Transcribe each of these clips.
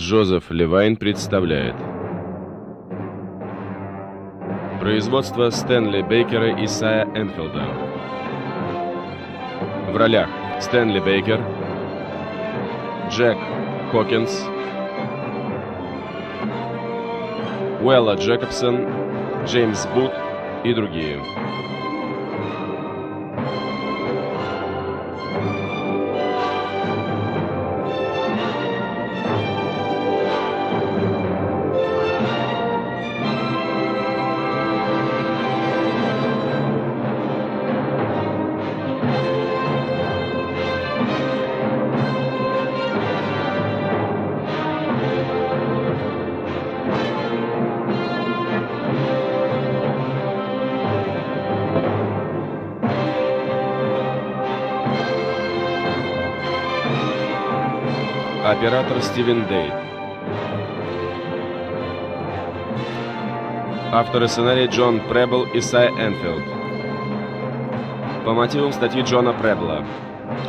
Джозеф Левайн представляет Производство Стэнли Бейкера и Сая Энфилда В ролях Стэнли Бейкер Джек Хокинс Уэлла Джекобсон Джеймс Бут и другие. Оператор Стивен Дейт. Авторы сценария Джон Пребл и Сай Энфилд. По мотивам статьи Джона Пребла.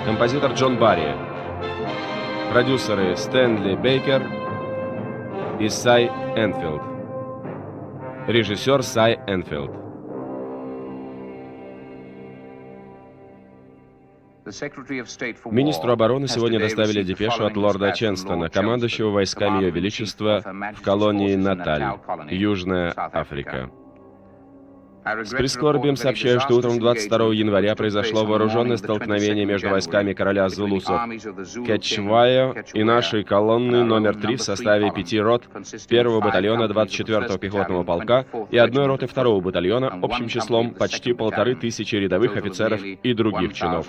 Композитор Джон Барри. Продюсеры Стэнли Бейкер и Сай Энфилд. Режиссер Сай Энфилд. Министру обороны сегодня доставили депешу от лорда Ченстона, командующего войсками Ее Величества в колонии Наталь, Южная Африка. С прискорбием сообщаю, что утром 22 января произошло вооруженное столкновение между войсками короля Зулусов Кетчвая и нашей колонны номер 3 в составе пяти рот 1 батальона 24-го пехотного полка и одной роты 2 батальона общим числом почти полторы тысячи рядовых офицеров и других чинов.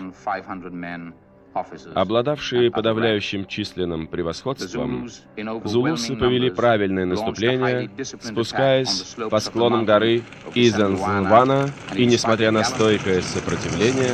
Обладавшие подавляющим численным превосходством, зулусы повели правильное наступление, спускаясь по склонам горы Изанзлвана, и, несмотря на стойкое сопротивление,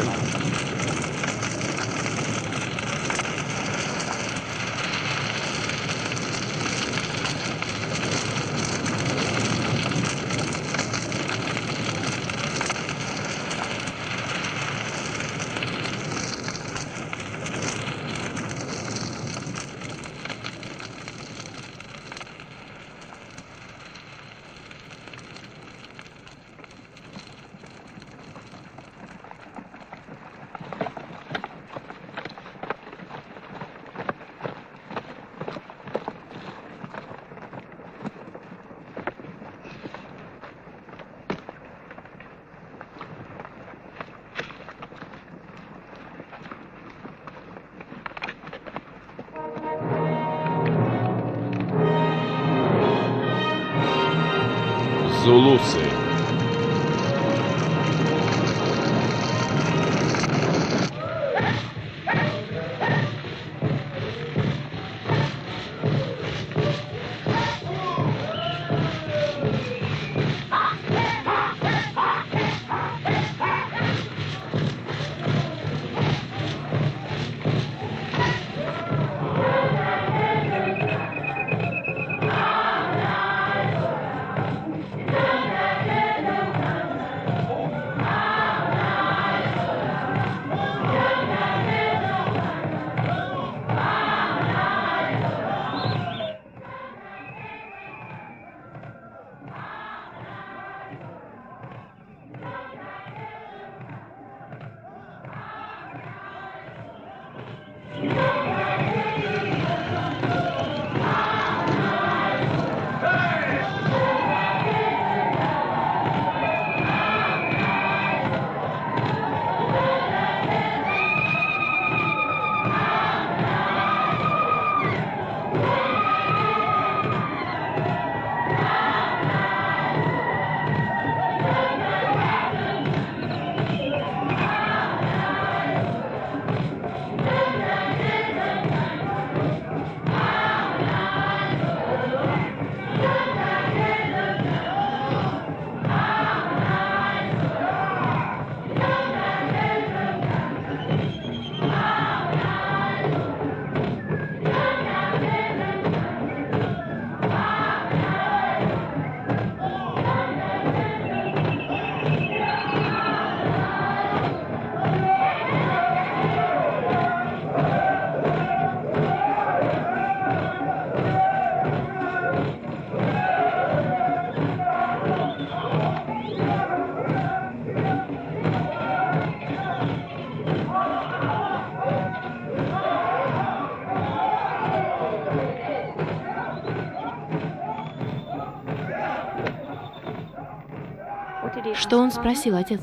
Что он спросил, отец?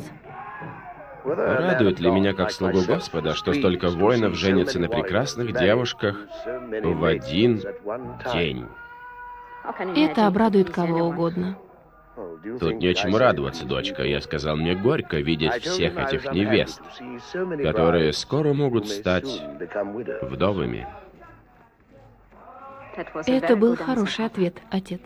Радует ли меня как слугу Господа, что столько воинов женится на прекрасных девушках в один день? Это обрадует кого угодно. Тут нечему радоваться, дочка. Я сказал, мне горько видеть всех этих невест, которые скоро могут стать вдовыми. Это был хороший ответ, отец.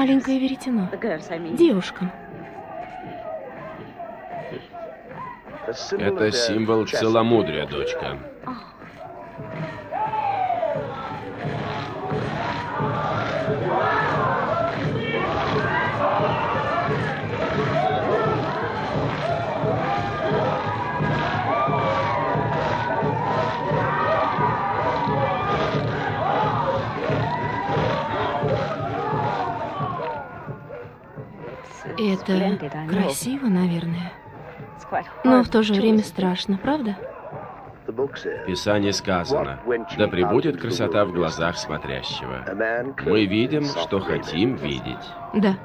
Маленькое веретено? Девушкам. Это символ целомудрия, дочка. Это красиво, наверное. Но в то же время страшно, правда? В Писании сказано, да пребудет красота в глазах смотрящего. Мы видим, что хотим видеть. Да.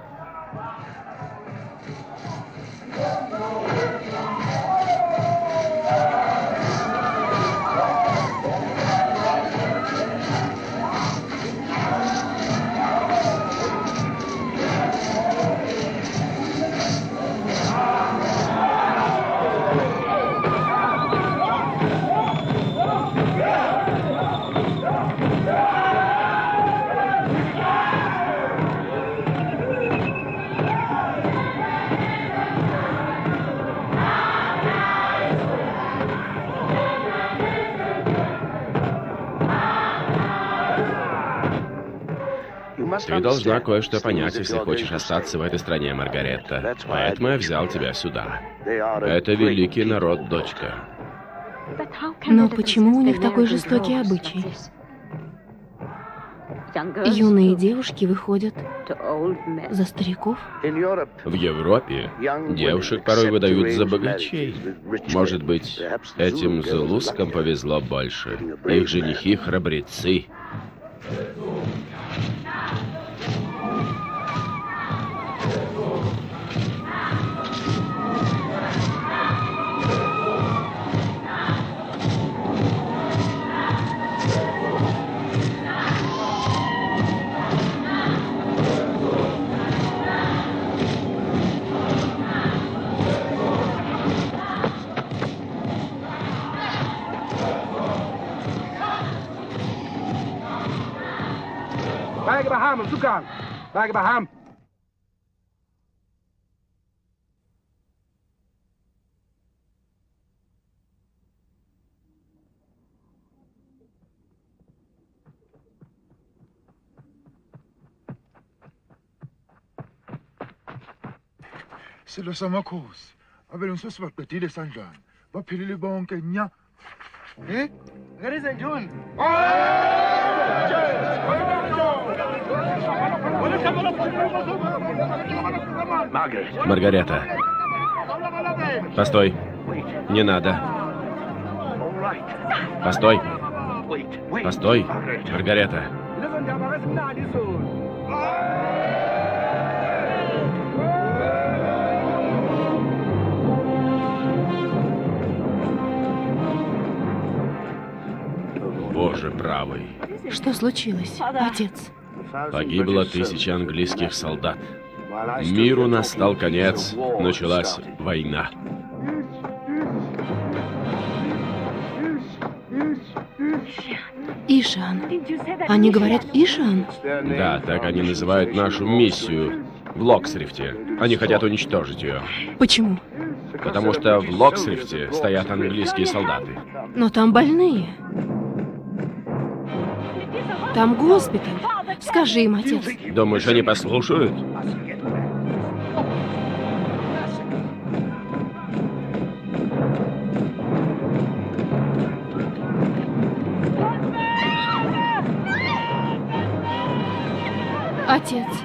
Ты должна кое-что понять, если хочешь остаться в этой стране, Маргаретта. Поэтому я взял тебя сюда. Это великий народ, дочка. Но почему у них такой жестокий обычай? Юные девушки выходят за стариков? В Европе девушек порой выдают за богачей. Может быть, этим зулускам повезло больше. Их женихи храбрецы. Baham, zoek aan. Waar Baham? silo samakhosi abelingiso sibagqedile esandlana baphilile bonke nya e ngerize njuni Маргарета. Постой. Не надо. Постой. Постой, Маргарета. Боже правый. Что случилось, отец? Погибло тысячи английских солдат. Миру настал конец, началась война. Ишан. Они говорят Ишан? Да, так они называют нашу миссию в Локсрифте. Они хотят уничтожить ее. Почему? Потому что в Локсрифте стоят английские солдаты. Но там больные. Там госпиталь. Скажи им, отец. Думаешь, они послушают? Отец.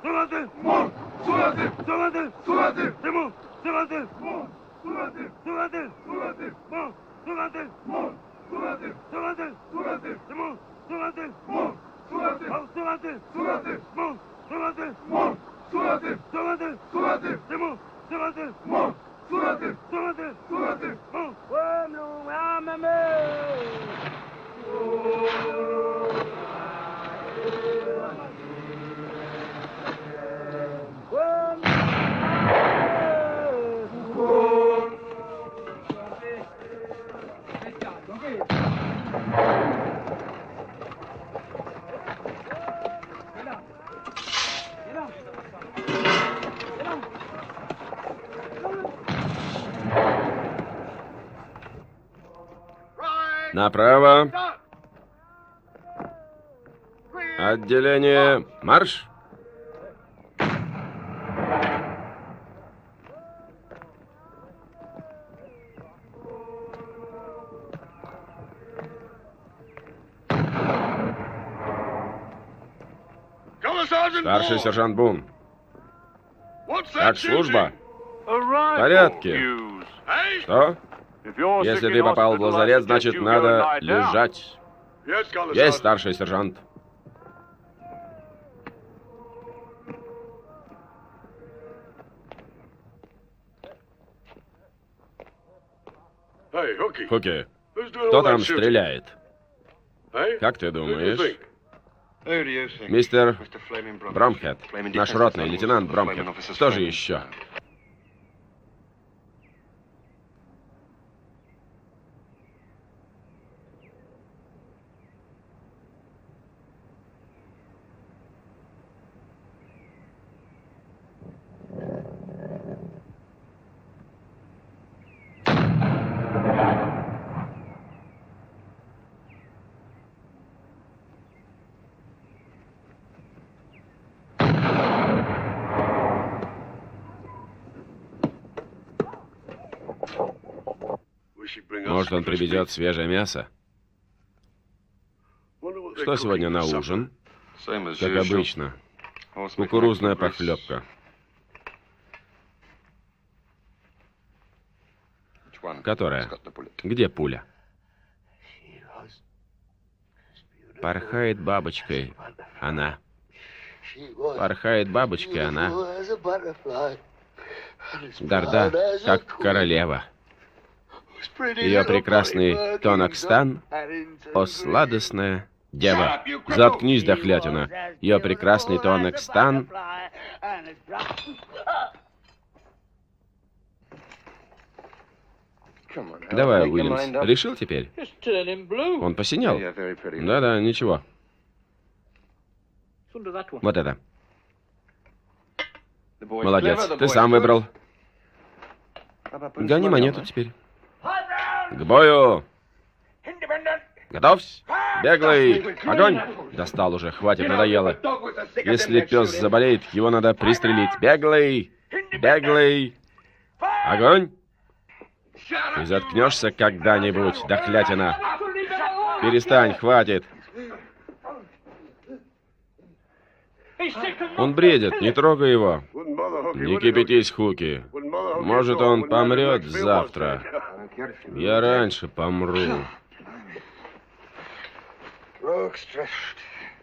すいません。もうすいません。すいません。すいません。でもすいません。もうすいません。すいません。すいません。もうすいません。もうすいません。すいません。すいません。でもすいません。もうすいません。すいません。すいません。もうすいません。もうすいません。すいません。すいません。でもすいません。もうすいません。すいません。すいません。もうワームのワーマメー Направо. Отделение. Марш. Старший сержант Бун. Как служба? В порядке. Что? Если ты попал в лазарет, значит, надо лежать. Есть, старший сержант. Хуки, кто там стреляет? Как ты думаешь? Мистер Брамхед. наш ротный лейтенант Брамхед. Что же еще? Может, он привезет свежее мясо? Что сегодня на ужин? Как обычно. Кукурузная похлебка. Которая? Где пуля? Порхает бабочкой она. Порхает бабочкой она. Горда, как королева. Ее прекрасный тонок-стан, о сладостная дева. Заткнись, дохлятина. Ее прекрасный тонок-стан, Давай, Уильямс. Решил теперь? Он посинял. Да-да, ничего. Вот это. Молодец. Ты сам выбрал. Гони монету теперь. К бою! Готовься! Беглый! Огонь! Достал уже, хватит, надоело. Если пес заболеет, его надо пристрелить. Беглый! Беглый! Огонь! Ты заткнешься когда-нибудь, дохлятина. Перестань, хватит. Он бредит, не трогай его. Не кипятись, Хуки. Может, он помрет завтра. Я раньше помру.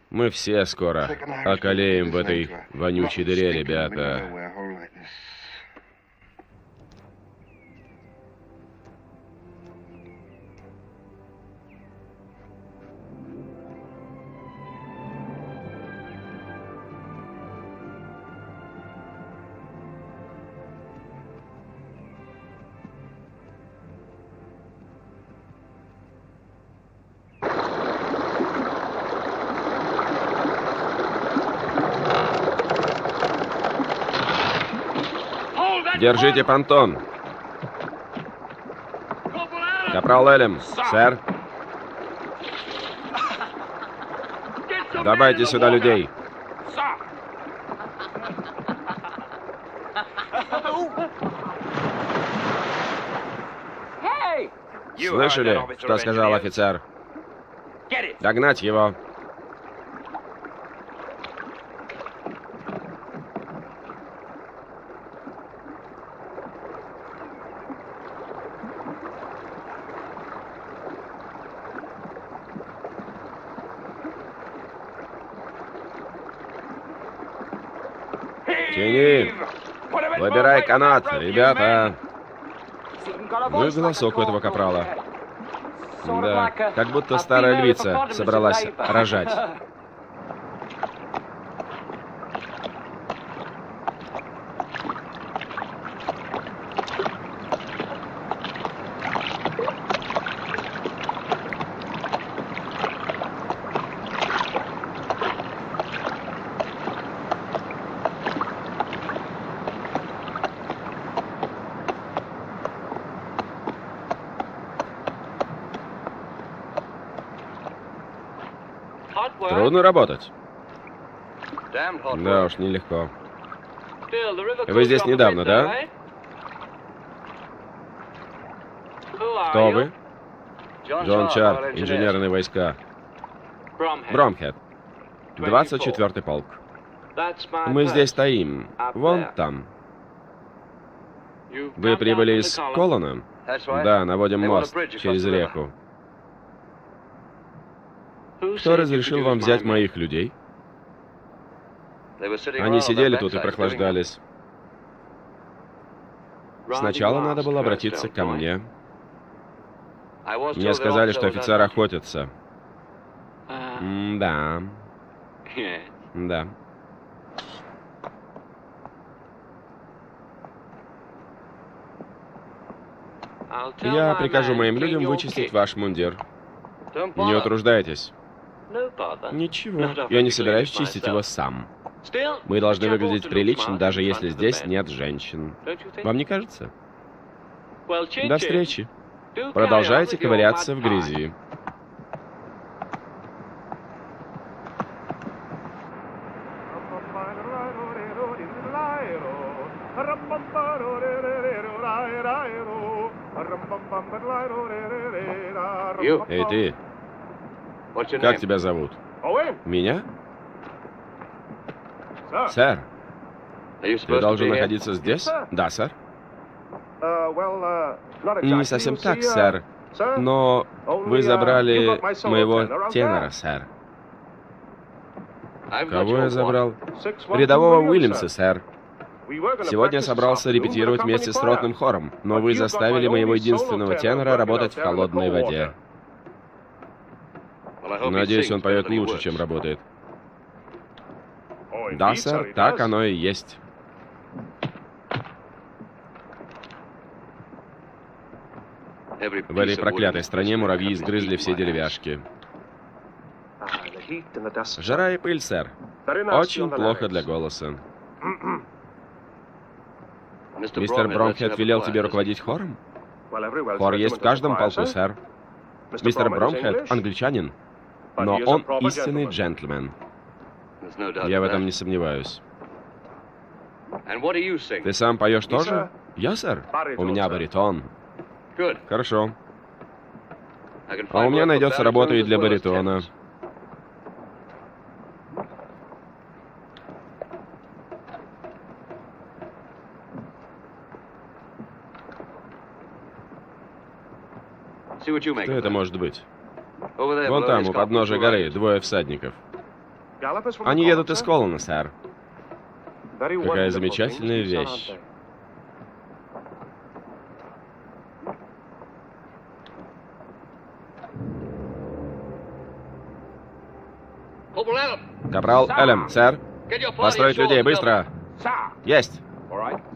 Мы все скоро околеем в этой вонючей дыре, ребята. Держите понтон. Капрал Элем, сэр. Добавьте сюда людей. Слышали, что сказал офицер? Догнать его. Канат, ребята! Ну и голосок у этого капрала. Да, как будто старая львица собралась рожать. Трудно работать. Да уж, нелегко. Вы здесь недавно, да? Кто вы? Джон Чар, инженерные войска. Бромхед. 24-й полк. Мы здесь стоим. Вон там. Вы прибыли из Колона? Да, наводим мост через реку. Кто разрешил вам взять моих людей? Они сидели тут и прохлаждались. Сначала надо было обратиться ко мне. Мне сказали, что офицер охотится. Да. Да. Я прикажу моим людям вычистить ваш мундир. Не утруждайтесь. Ничего, я не собираюсь чистить его сам. Мы должны выглядеть прилично, даже если здесь нет женщин. Вам не кажется? До встречи. Продолжайте ковыряться в грязи. Эй, ты, как тебя зовут? Меня? Сэр, ты должен находиться здесь? Да, сэр. Не совсем так, сэр. Но вы забрали моего тенора, сэр. Кого я забрал? Рядового Уильямса, сэр. Сегодня собрался репетировать вместе с ротным хором, но вы заставили моего единственного тенора работать в холодной воде. Надеюсь, он поет лучше, чем работает. Да, сэр, так оно и есть. В этой проклятой стране муравьи изгрызли все деревяшки. Жара и пыль, сэр. Очень плохо для голоса. Мистер Бромхед велел тебе руководить хором? Хор есть в каждом полку, сэр. Мистер Бромхед — англичанин, но он истинный джентльмен. Я в этом не сомневаюсь. Ты сам поешь тоже? Я, сэр? У меня баритон. Хорошо. А у меня найдется работа и для баритона. Кто это может быть? Вон там, у подножия горы, двое всадников. Они едут из Колона, сэр. Какая замечательная вещь. Капрал Элем, сэр. Построить людей, быстро. Есть.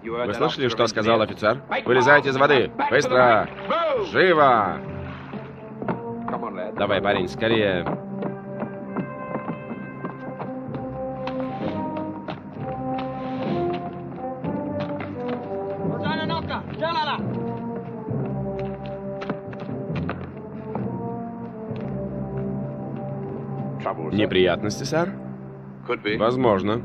Вы слышали, что сказал офицер? Вылезайте из воды. Быстро. Живо. Давай, парень, скорее. Неприятности, сэр? Возможно.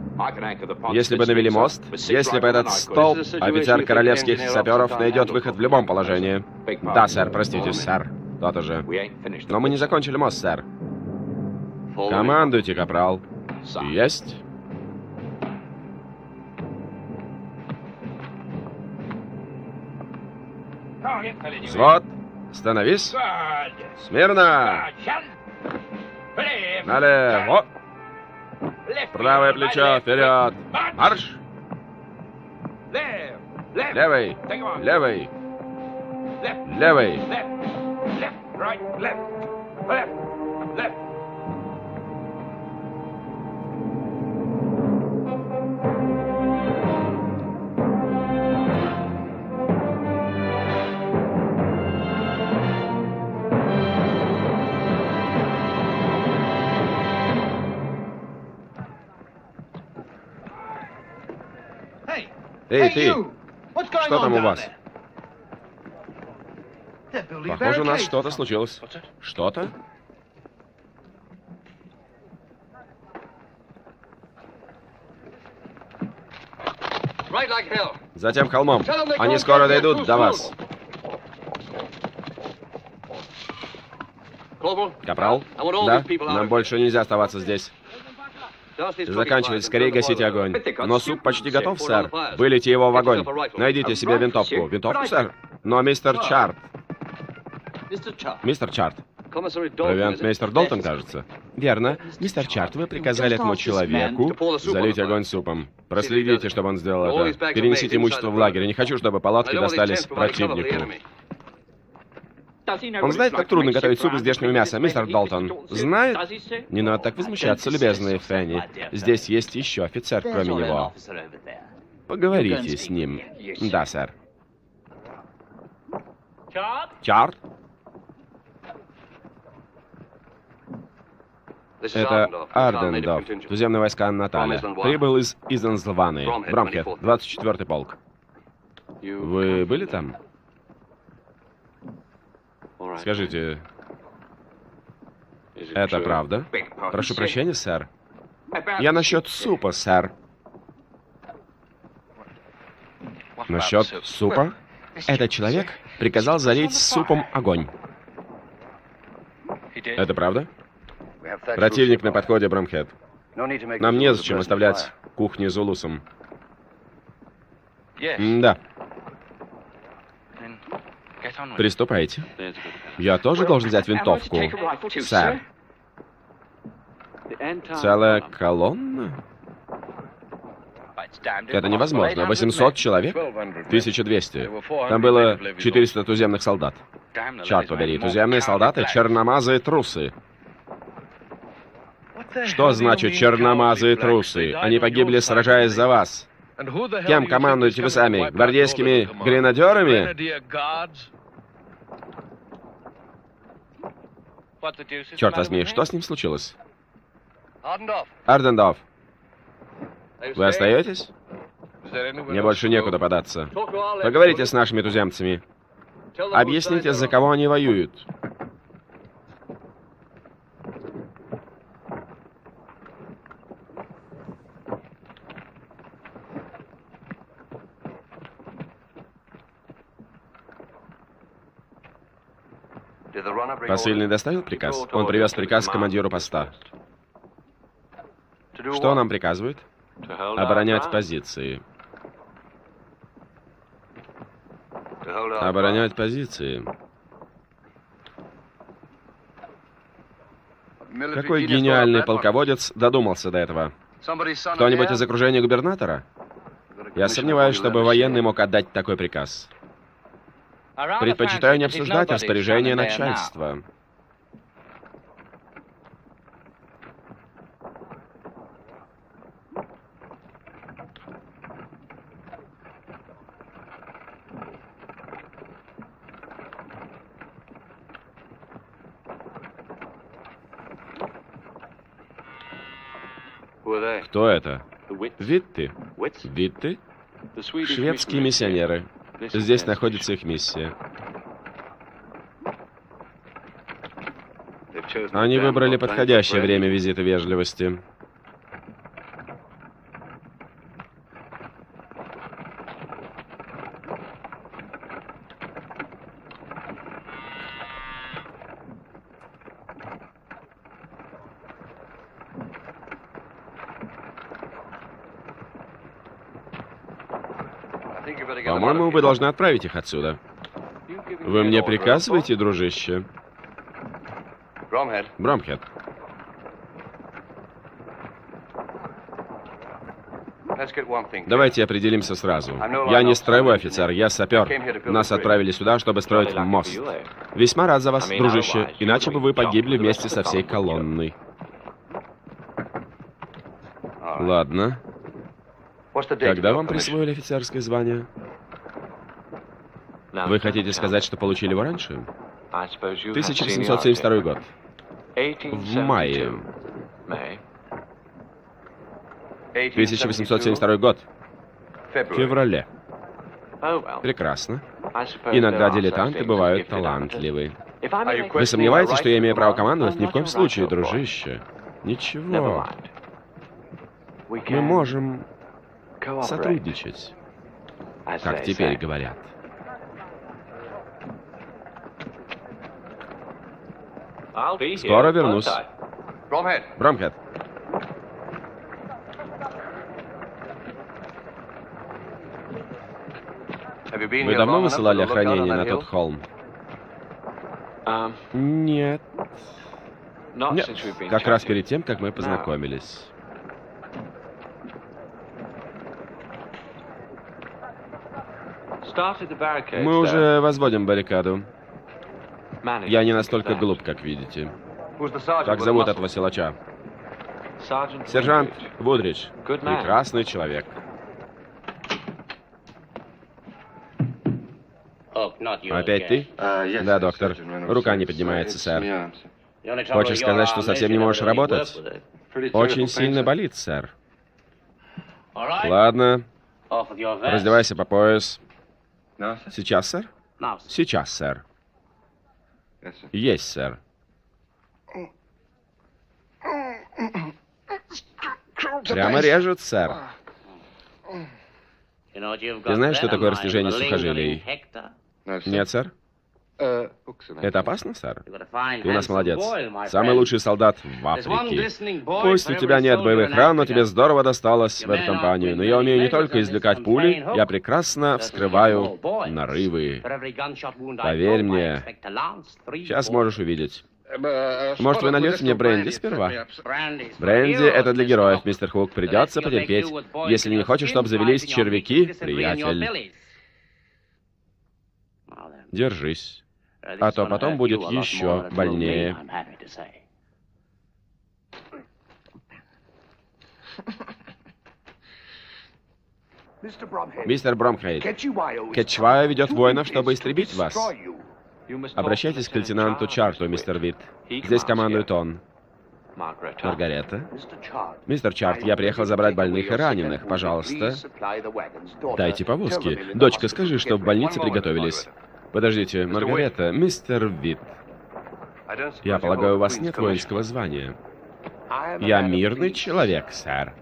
Если бы навели мост, если бы этот столб, офицер королевских саперов найдет выход в любом положении. Да, сэр, простите, сэр. То-то же. Но мы не закончили мост, сэр. Командуйте, капрал. Есть. Свод, становись. Смирно. Налево. Правое плечо вперед. Марш. Левый. Левый. Левый. Эй, ты! Что там у вас? Похоже, у нас что-то случилось. Что-то? Затем холмом. Они скоро дойдут до вас. Капрал? Да? Нам больше нельзя оставаться здесь. Заканчивайте, скорее гасите огонь. Но суп почти готов, сэр. Вылейте его в огонь. Найдите себе винтовку. Винтовку, сэр? Но мистер Чарт. Мистер Чарт. Провиант-мейстер Долтон, кажется. Верно. Мистер Чарт, вы приказали этому человеку залить огонь супом. Проследите, чтобы он сделал это. Перенесите имущество в лагерь. Не хочу, чтобы палатки достались противнику. Он знает, как трудно готовить суп из здешнего мяса, мистер Долтон? Знает? Не надо так возмущаться, любезная Фенни. Здесь есть еще офицер, кроме него. Поговорите с ним. Да, сэр. Чарт? Это Ардендорф, туземные войска Наталья. Прибыл из Изензлваны, Бромхет, 24-й полк. Вы были там? Скажите, это правда? Прошу прощения, сэр. Я насчет супа, сэр. Насчет супа? Этот человек приказал залить супом огонь. Это правда? Противник на подходе, Брамхед. Нам незачем оставлять кухню Зулусом. Да. Приступайте. Я тоже должен взять винтовку. Сэр. Целая колонна? Это невозможно. 800 человек? 1200. Там было 400 туземных солдат. Черт побери, туземные солдаты — черномазые трусы. Что значит черномазые трусы? Они погибли, сражаясь за вас. Кем командуете вы сами? Гвардейскими гренадерами? Черт возьми, что с ним случилось? Ардендорф, вы остаетесь? Мне больше некуда податься. Поговорите с нашими туземцами. Объясните, за кого они воюют. Посыльный доставил приказ? Он привез приказ командиру поста. Что нам приказывает? Оборонять позиции. Оборонять позиции. Какой гениальный полководец додумался до этого? Кто-нибудь из окружения губернатора? Я сомневаюсь, чтобы военный мог отдать такой приказ. Предпочитаю не обсуждать распоряжение начальства. Кто это? Витты. Витты? Шведские миссионеры. Здесь находится их миссия. Они выбрали подходящее время визита вежливости. Вы должны отправить их отсюда. Вы мне приказываете, дружище? Бромхед. Давайте определимся сразу. Я не строевой офицер, я сапер. Нас отправили сюда, чтобы строить мост. Весьма рад за вас, дружище, иначе бы вы погибли вместе со всей колонной. Ладно. Когда вам присвоили офицерское звание? Вы хотите сказать, что получили его раньше? 1772 год. В мае. 1872 год. В феврале. Прекрасно. Иногда дилетанты бывают талантливы. Вы сомневаетесь, что я имею право командовать? Ни в коем случае, дружище. Ничего. Мы можем сотрудничать, как теперь говорят. Скоро вернусь. Бромхед. Вы давно высылали охранение на тот холм? Нет. Нет, как раз перед тем, как мы познакомились. Мы уже возводим баррикаду. Я не настолько глуп, как видите. Как зовут этого силача? Сержант Вудридж. Прекрасный человек. Опять ты? Да, доктор. Рука не поднимается, сэр. Хочешь сказать, что совсем не можешь работать? Очень сильно болит, сэр. Ладно. Раздевайся по пояс. Сейчас, сэр? Сейчас, сэр. Есть, сэр. Прямо режет, сэр. Ты знаешь, что такое растяжение сухожилий? Нет, сэр? Это опасно, сэр? Ты у нас молодец. Самый лучший солдат в Африке. Пусть у тебя нет боевых ран, но тебе здорово досталось в эту компанию. Но я умею не только извлекать пули, я прекрасно вскрываю нарывы. Поверь мне. Сейчас можешь увидеть. Может, вы нальете мне бренди сперва? Бренди — это для героев, мистер Хук. Придется потерпеть. Если не хочешь, чтобы завелись червяки, приятель. Держись. А то потом будет еще больнее. Мистер Бромхейд, Кетчвайо ведет воинов, чтобы истребить вас. Обращайтесь к лейтенанту Чарту, мистер Вит. Здесь командует он. Маргарета? Мистер Чарт, я приехал забрать больных и раненых. Пожалуйста, дайте повозки. Дочка, скажи, что в больнице приготовились. Подождите, Маргарета, мистер Вит. Я полагаю, у вас нет воинского звания. Я мирный человек, сэр.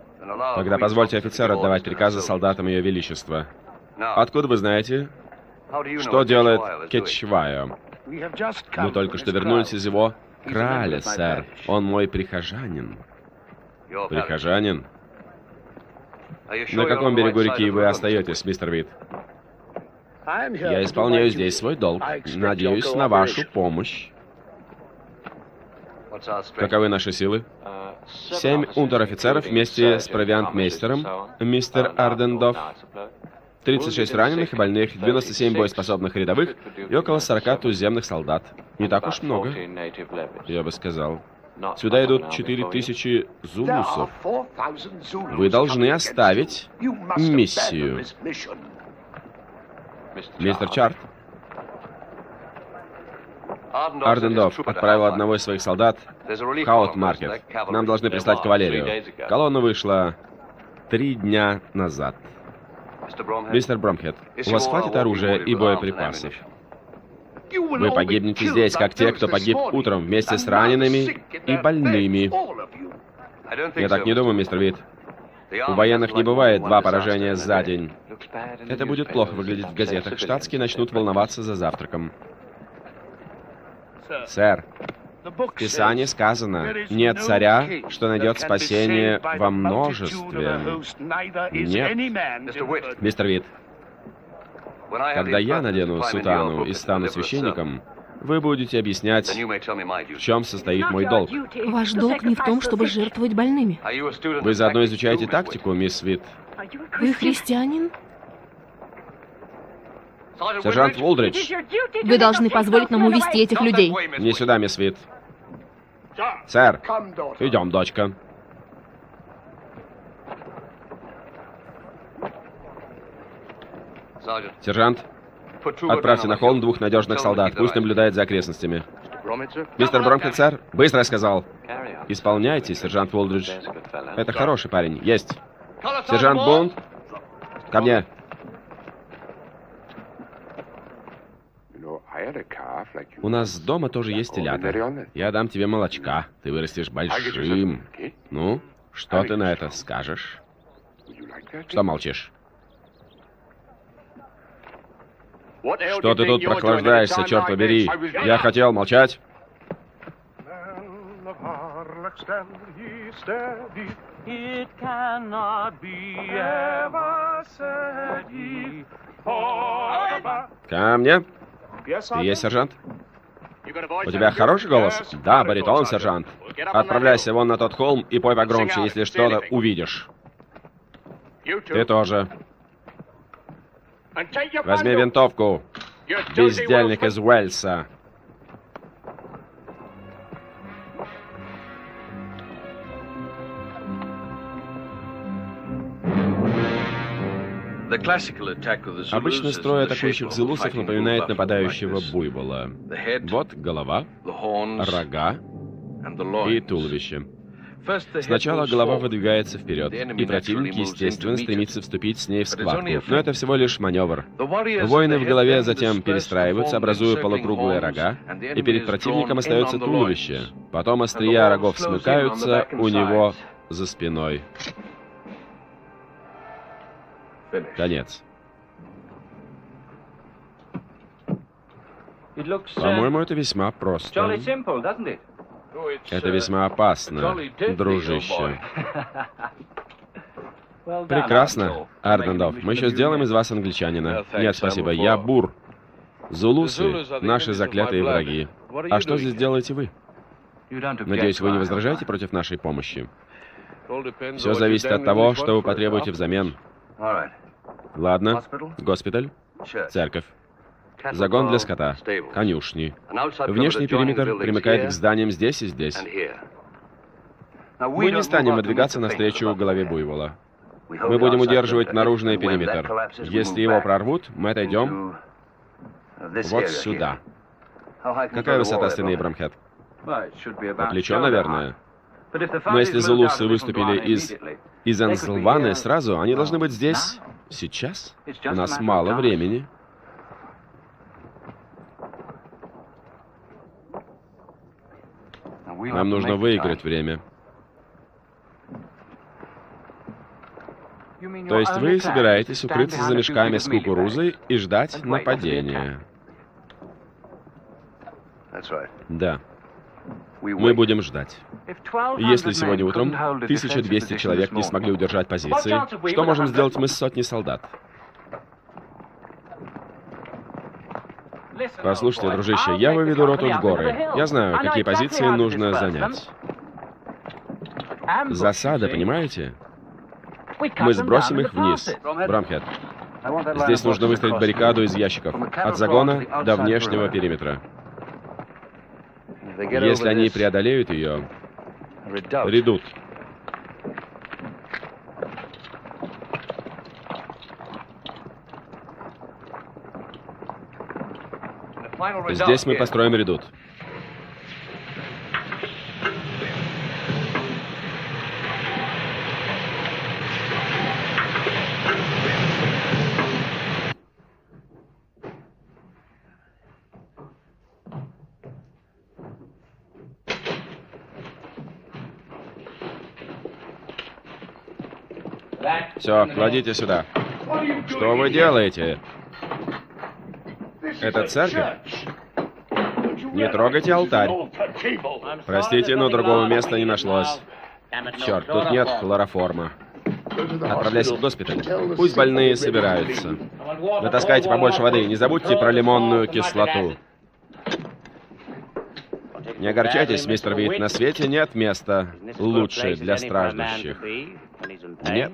Тогда позвольте офицеру отдавать приказы солдатам Ее Величества. Откуда вы знаете, что делает Кетчвайо? Мы только что вернулись из его краля, сэр. Он мой прихожанин. Прихожанин? На каком берегу реки вы остаетесь, мистер Вит? Я исполняю здесь свой долг. Надеюсь на вашу помощь. Каковы наши силы? Семь унтер-офицеров вместе с провиантмейстером, мистер Ардендов, 36 раненых и больных, 97 боеспособных рядовых и около 40 туземных солдат. Не так уж много, я бы сказал. Сюда идут 4000 зулусов. Вы должны оставить миссию. Мистер Чарт. Ардендов отправил одного из своих солдат в Хаут-маркет. Нам должны прислать кавалерию. Колонна вышла три дня назад. Мистер Бромхед, у вас хватит оружия и боеприпасов? Вы погибнете здесь, как те, кто погиб утром вместе с ранеными и больными. Я так не думаю, мистер Вит. У военных не бывает два поражения за день. Это будет плохо выглядеть в газетах. Штатские начнут волноваться за завтраком. Сэр, в Писании сказано, нет царя, что найдет спасение во множестве. Нет. Мистер Вит, когда я надену сутану и стану священником, вы будете объяснять, в чем состоит мой долг. Ваш долг не в том, чтобы жертвовать больными. Вы заодно изучаете тактику, мисс Вит. Вы христианин? Сержант Волдридж. Вы должны позволить нам увести этих людей. Не сюда, мисс Вит. Сэр, идем, дочка. Сержант, отправьте на холм двух надежных солдат. Пусть наблюдает за окрестностями. Мистер Бромфит, сэр, быстро сказал. Исполняйте, сержант Волдридж. Это хороший парень. Есть. Сержант Бонд, ко мне. У нас дома тоже есть телята. Я дам тебе молочка. Ты вырастешь большим. Ну, что ты на это скажешь? Что молчишь? Что ты тут прохлаждаешься, черт побери? Я хотел молчать. Ко мне. Ты есть, сержант? У тебя хороший голос? Да, баритон, сержант. Отправляйся вон на тот холм и пой погромче, если что-то увидишь. Ты тоже. Возьми винтовку. Бездельник из Уэльса. Обычно строй атакующих зелусов напоминает нападающего буйвола. Вот голова, рога и туловище. Сначала голова выдвигается вперед, и противник, естественно, стремится вступить с ней в схватку. Но это всего лишь маневр. Воины в голове затем перестраиваются, образуя полукруглые рога, и перед противником остается туловище. Потом острия рогов смыкаются у него за спиной. Конец. По-моему, это весьма просто. Это весьма опасно, дружище. Прекрасно, Ардендов. Мы еще сделаем из вас англичанина. Нет, спасибо. Я Бур. Зулусы — наши заклятые враги. А что здесь делаете вы? Надеюсь, вы не возражаете против нашей помощи? Все зависит от того, что вы потребуете взамен. Ладно. Госпиталь. Церковь. Загон для скота. Конюшни. Внешний периметр примыкает к зданиям здесь и здесь. Мы не станем выдвигаться навстречу голове буйвола. Мы будем удерживать наружный периметр. Если его прорвут, мы отойдем вот сюда. Какая высота стены, Брамхед? По плечо, наверное. Но если зулусы выступили из из Энзлваны сразу, они должны быть здесь сейчас. У нас мало времени. Нам нужно выиграть время. То есть вы собираетесь укрыться за мешками с кукурузой и ждать нападения? Да. Мы будем ждать. Если сегодня утром 1200 человек не смогли удержать позиции, что можем сделать мы с сотней солдат? Послушайте, дружище, я выведу роту в горы. Я знаю, какие позиции нужно занять. Засада, понимаете? Мы сбросим их вниз. Брамхед. Здесь нужно выстроить баррикаду из ящиков. От загона до внешнего периметра. Если они преодолеют ее, редут. Здесь мы построим редут. Все, кладите сюда. Что вы делаете? Это церковь? Не трогайте алтарь. Простите, но другого места не нашлось. Черт, тут нет хлороформа. Отправляйся в госпиталь. Пусть больные собираются. Натаскайте побольше воды. Не забудьте про лимонную кислоту. Не огорчайтесь, мистер Вит, на свете нет места лучше для страждущих. Нет.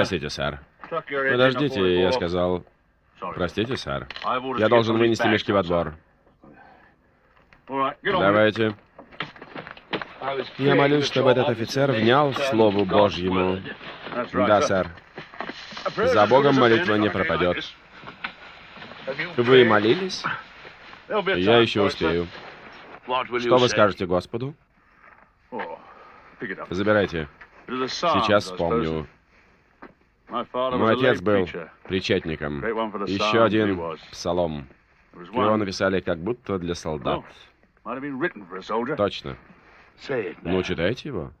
Простите, сэр. Подождите, я сказал... Простите, сэр. Я должен вынести мешки во двор. Давайте. Я молюсь, чтобы этот офицер внял Слову Божьему. Да, сэр. За Богом молитва не пропадет. Вы молились? Я еще успею. Что вы скажете Господу? Забирайте. Сейчас вспомню. Мой отец был причетником. Еще один псалом. Его написали как будто для солдат. Точно. Ну, читайте его.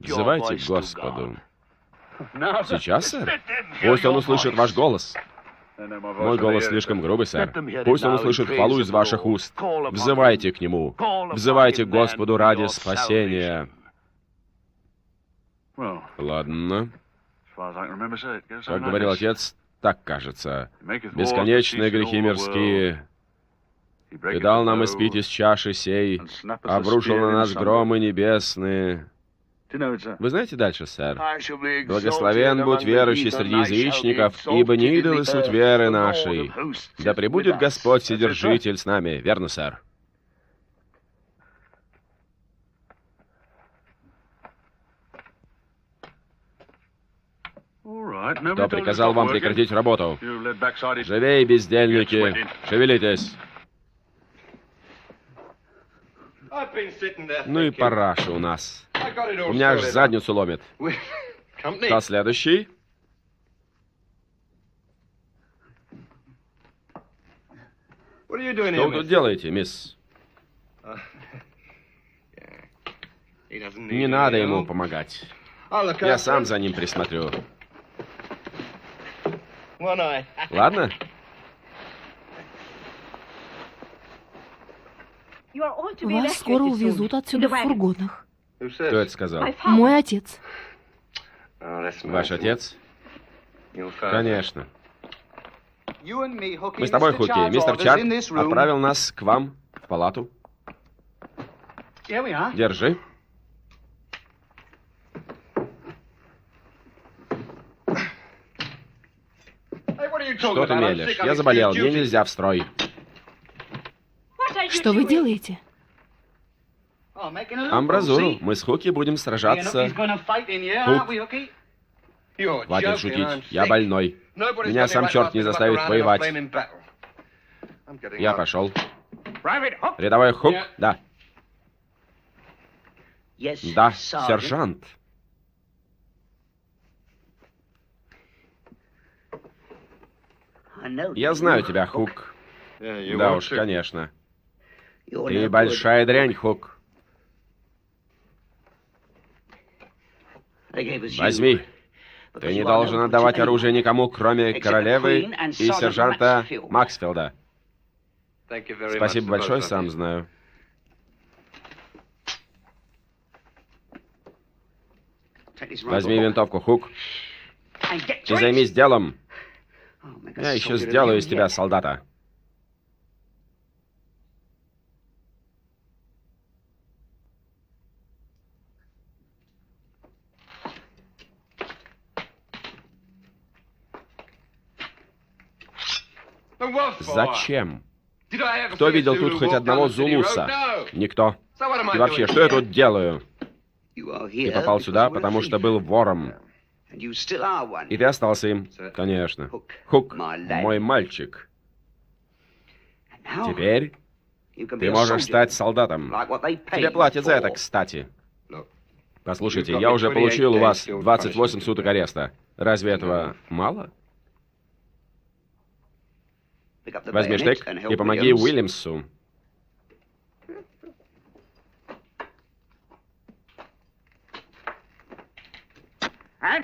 Взывайте к Господу. Сейчас, сэр? Пусть он услышит ваш голос. Мой голос слишком грубый, сэр. Пусть он услышит хвалу из ваших уст. Взывайте к нему. Взывайте к Господу ради спасения. Ладно. Как говорил отец, Так кажется. Бесконечные грехи мирские. Ты дал нам испить из чаши сей, обрушил на нас громы небесные. Вы знаете дальше, сэр? Благословен будь верующий среди язычников, ибо не идолы суть веры нашей. Да пребудет Господь Вседержитель с нами. Верно, сэр? Кто приказал вам прекратить работу? Живей, бездельники! Шевелитесь! Ну и параша у нас. У меня аж задницу ломит. Кто следующий? Что вы тут делаете, мисс? Не надо ему помогать. Я сам за ним присмотрю. Ладно? Вас скоро увезут отсюда в фургонах. Кто это сказал? Мой отец. Ваш отец? Конечно. Мы с тобой, Хуки. Мистер Чак отправил нас к вам в палату. Держи. Что ты мелешь? Я заболел, мне нельзя в строй. Что вы делаете? Амбразуру. Мы с Хуки будем сражаться. Тут. Хватит шутить. Я больной. Меня сам черт не заставит воевать. Я пошел. Рядовой Хук? Да. Да, сержант. Я знаю тебя, Хук. Да уж, конечно. Ты большая дрянь, Хук. Возьми. Ты не должен отдавать оружие никому, кроме королевы и сержанта Максфилда. Спасибо большое, сам знаю. Возьми винтовку, Хук, и займись делом. Я еще сделаю из тебя солдата. Зачем? Кто видел тут хоть одного Зулуса? Никто. И вообще, что я тут делаю? Ты попал сюда, потому что был вором. И ты остался им, конечно. Хук, мой мальчик. Теперь ты можешь стать солдатом. Тебе платят за это, кстати. Послушайте, я уже получил у вас 28 суток ареста. Разве этого мало? Возьми штык и помоги Уильямсу.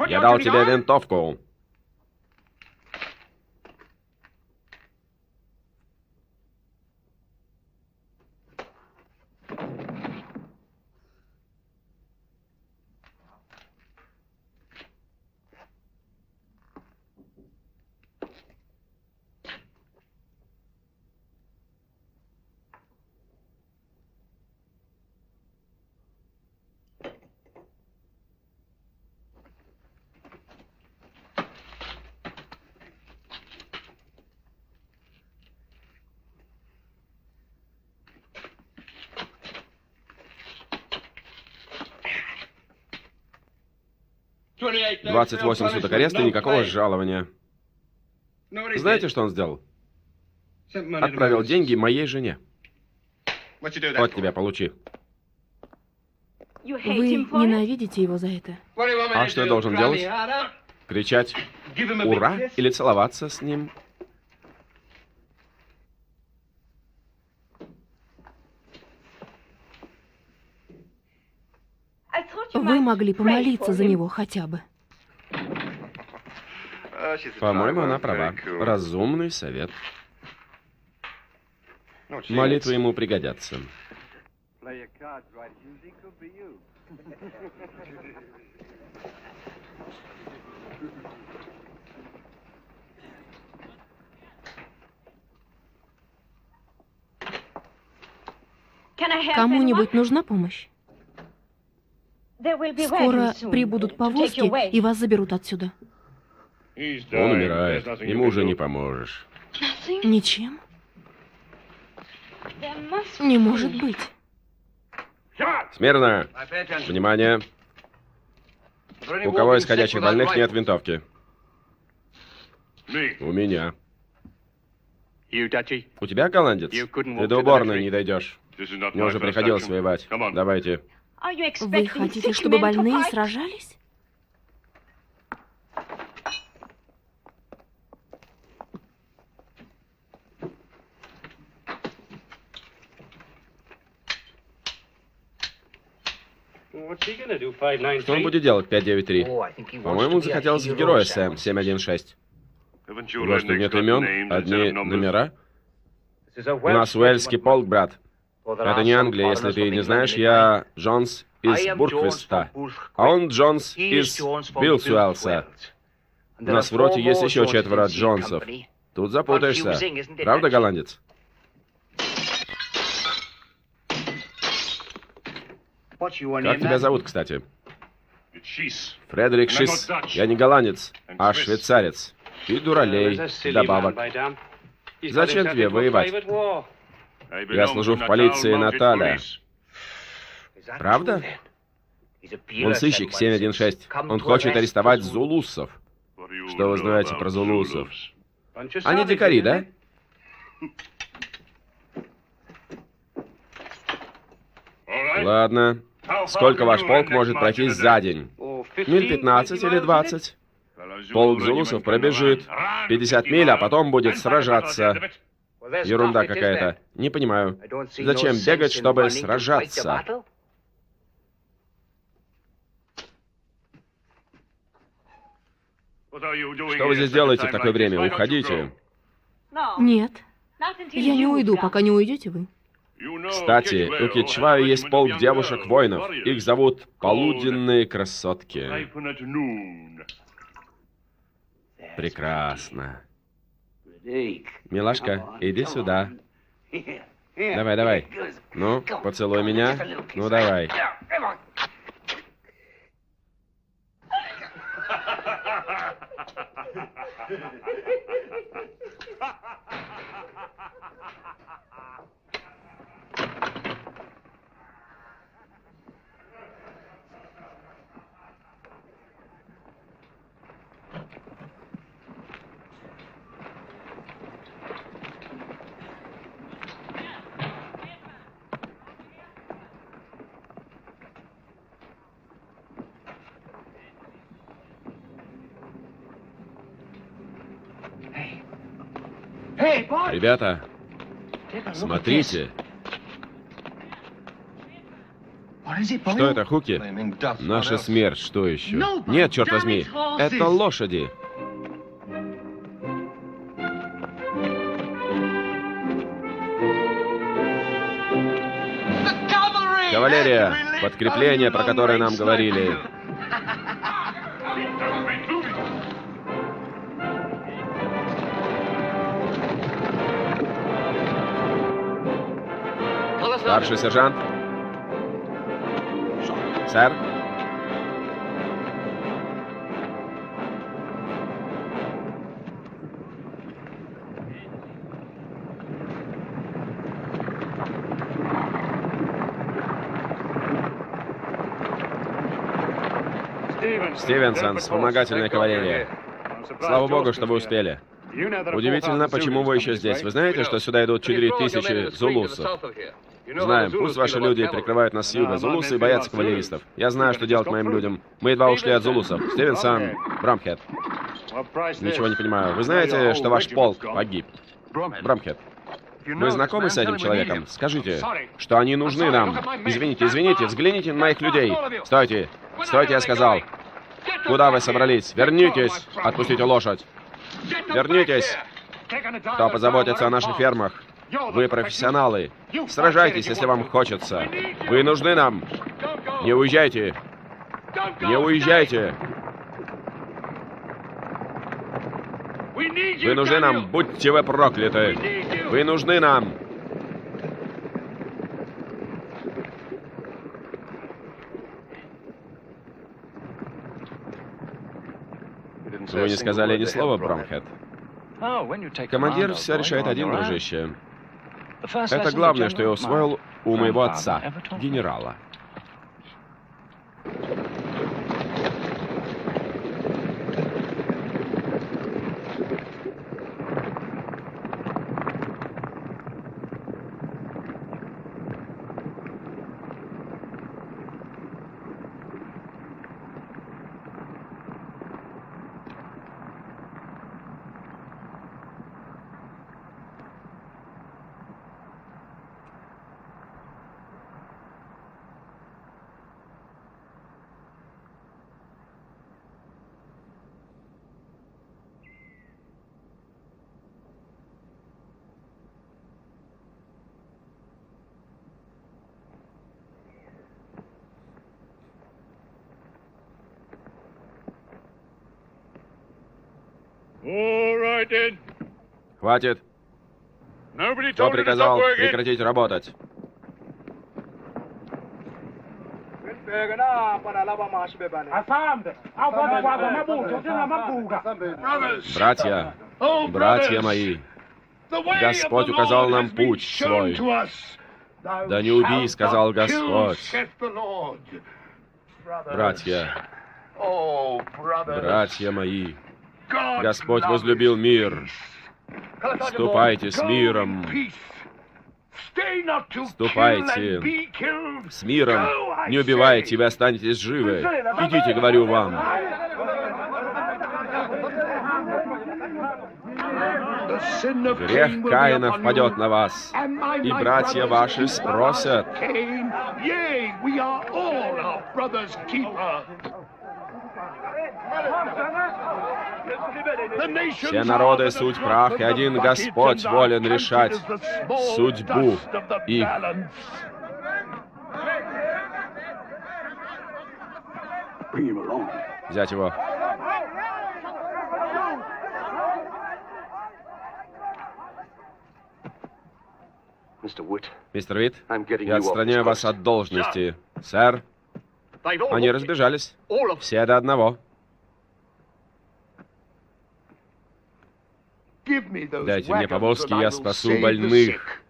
Я дал тебе винтовку. Двадцать восемь суток ареста и никакого жалования. Знаете, что он сделал? Отправил деньги моей жене. Вот тебя, получи. Вы ненавидите его за это? А что я должен делать? Кричать «Ура!» или целоваться с ним? Вы могли помолиться за него хотя бы. По-моему, она права. Разумный совет. Молитвы ему пригодятся. Кому-нибудь нужна помощь? Скоро прибудут повозки, и вас заберут отсюда. Он умирает. Ему уже не поможешь. Ничем? Не может быть. Смирно! Внимание! У кого из ходячих больных нет винтовки? У меня. У тебя, голландец? Ты до уборной не дойдешь. Мне уже приходилось воевать. Давайте. Вы хотите, чтобы больные сражались? Что он будет делать, 593? По-моему, он захотелось в героя, Сэм, 716. У вас тут нет имен? Одни номера? У нас уэльский полк, брат. Это не Англия, если ты не знаешь. Я Джонс из Бурквиста, а он Джонс из Билсуэлса. У нас в роте есть еще четверо Джонсов. Тут запутаешься. Правда, голландец? Как тебя зовут, кстати? Фредерик Шис. Я не голландец, а швейцарец. И дуралей, добавок. Зачем тебе воевать? Я служу в полиции Наталя. Правда? Он сыщик 716. Он хочет арестовать зулусов. Что вы знаете про зулусов? Они дикари, да? Ладно. Сколько ваш полк может пройти за день? Миль 15 или 20? Полк зулусов пробежит 50 миль, а потом будет сражаться. Ерунда какая-то. Не понимаю. Зачем бегать, чтобы сражаться? Что вы здесь делаете в такое время? Уходите. Нет. Я не уйду, пока не уйдете вы. Кстати, у Кичваю есть полк девушек-воинов. Их зовут полуденные красотки. Прекрасно. Милашка, иди сюда. Давай, давай. Ну, поцелуй меня. Ну, давай. Ребята, смотрите. Что это, Хуки? Наша смерть, что еще? Нет, черт возьми, это лошади. Кавалерия, подкрепление, про которое нам говорили. Старший сержант. Сэр. Стивенсон, вспомогательная кавалерия. Слава богу, что вы успели. Удивительно, почему вы еще здесь. Вы знаете, что сюда идут 4000 зулусов? Знаем, пусть ваши люди прикрывают нас с юга. Зулусы боятся кавалеристов. Я знаю, что делать моим людям. Мы едва ушли от зулусов. Стивенсон, Брамхед. Ничего не понимаю. Вы знаете, что ваш полк погиб? Брамхед. Вы знакомы с этим человеком? Скажите, что они нужны нам. Извините, извините, взгляните на моих людей. Стойте. Стойте, я сказал. Куда вы собрались? Вернитесь. Отпустите лошадь. Вернитесь. Кто позаботится о наших фермах? Вы профессионалы. Сражайтесь, если вам хочется. Вы нужны нам. Не уезжайте. Не уезжайте. Вы нужны нам, будьте вы прокляты. Вы нужны нам. Вы не сказали ни слова, Бромхед. Командир все решает один, дружище. Это главное, что я усвоил у моего отца, генерала. Хватит. Кто приказал прекратить работать? Братья, братья мои, Господь указал нам путь свой. Да не убей, сказал Господь. Братья, братья мои, Господь возлюбил мир. Ступайте с миром. Ступайте с миром. Не убивайте, вы останетесь живы. Идите, говорю вам. Грех Каина впадет на вас, и братья ваши спросят. Все народы — суть прах, и один Господь волен решать судьбу их. Взять его. Мистер Вит, я отстраняю вас от должности. Сэр, они разбежались. Все до одного. Дайте мне повозки, я спасу больных.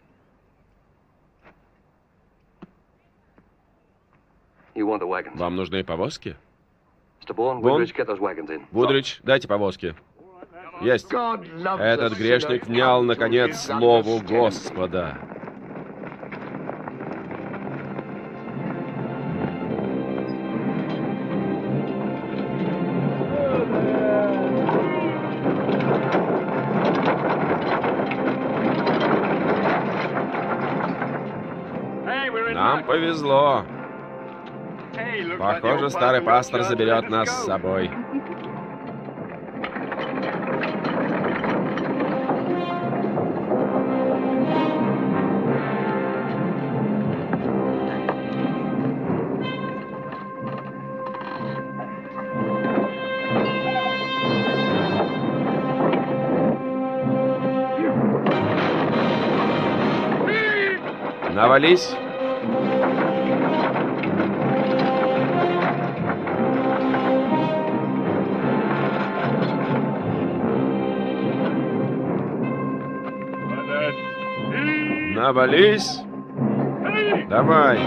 Вам нужны повозки? Бон, Вудрич, дайте повозки. Есть. Этот грешник внял, наконец, слову Господа. Повезло. Похоже, старый пастор заберет нас с собой. Навались. Навались. Давай.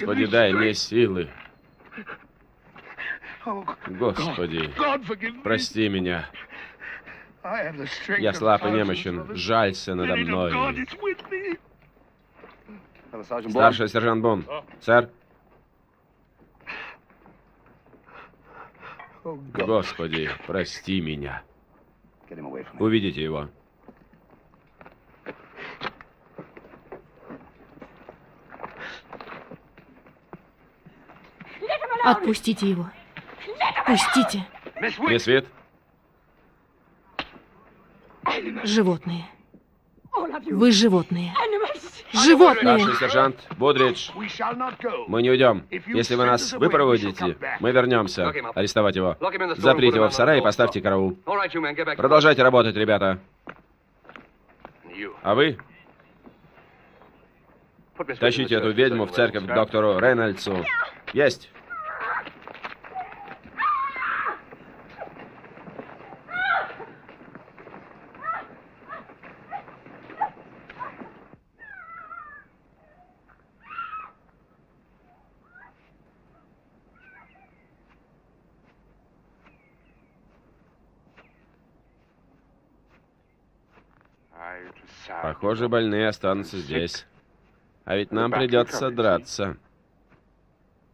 Господи, дай мне силы. Господи, прости меня. Я слаб и немощен. Жалься надо мной. Старший сержант Бон. Сэр. Господи, прости меня. Увидите его. Отпустите его. Пустите. Мисс Вит, Животные. Вы животные. Животные! Старший сержант Будридж, мы не уйдем. Если вы нас выпроводите, мы вернемся. Арестовать его. Заприте его в сарай и поставьте караул. Продолжайте работать, ребята. А вы? Тащите эту ведьму в церковь к доктору Рейнольдсу. Есть. Похоже, больные останутся здесь. А ведь нам придется драться.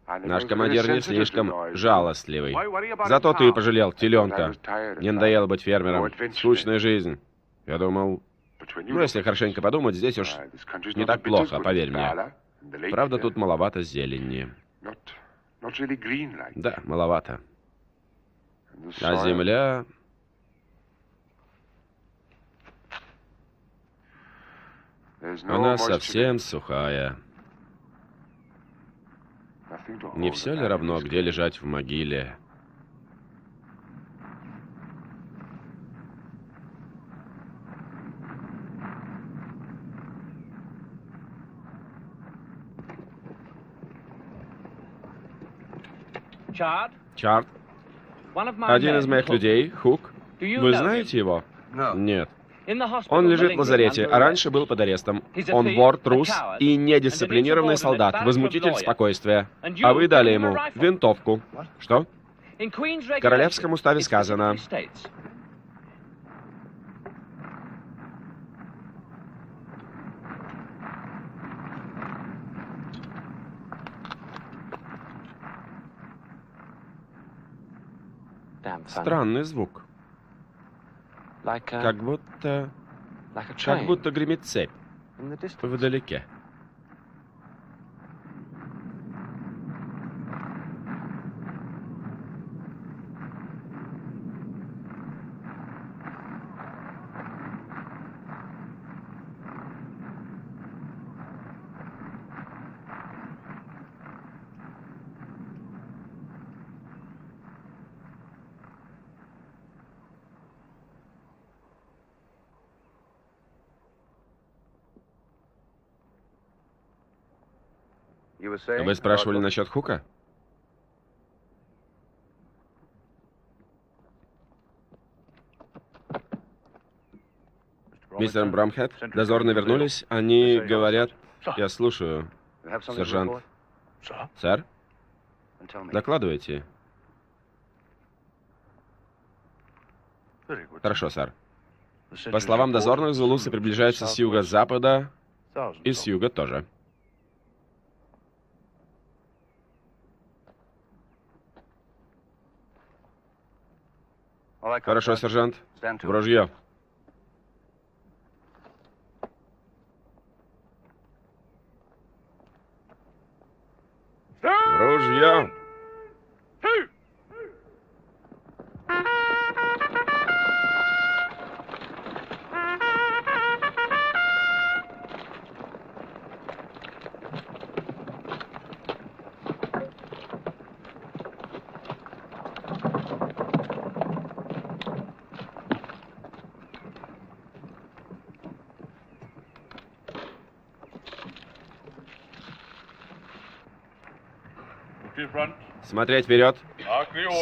Наш командир не слишком жалостливый. Зато ты пожалел теленка. Не надоело быть фермером. Скучная жизнь. Я думал... Ну, если хорошенько подумать, здесь уж не так плохо, поверь мне. Правда, тут маловато зелени. Да, маловато. А земля... Она совсем сухая. Не все ли равно, где лежать в могиле? Чарт, один из моих людей, Хук. Вы знаете его? Нет. Он лежит в лазарете, а раньше был под арестом. Он вор, трус и недисциплинированный солдат, возмутитель спокойствия. А вы дали ему винтовку. Что? В Королевском уставе сказано. Странный звук. Как будто... Как будто гремит цепь. Вдалеке. Вы спрашивали насчет Хука? Мистер Брамхед, дозорные вернулись. Они говорят... Я слушаю. Сержант. Сэр? Докладывайте. Хорошо, сэр. По словам дозорных, зулусы приближаются с юга-запада и с юга тоже. Хорошо, сержант. В ружье. В ружье. Смотреть вперед.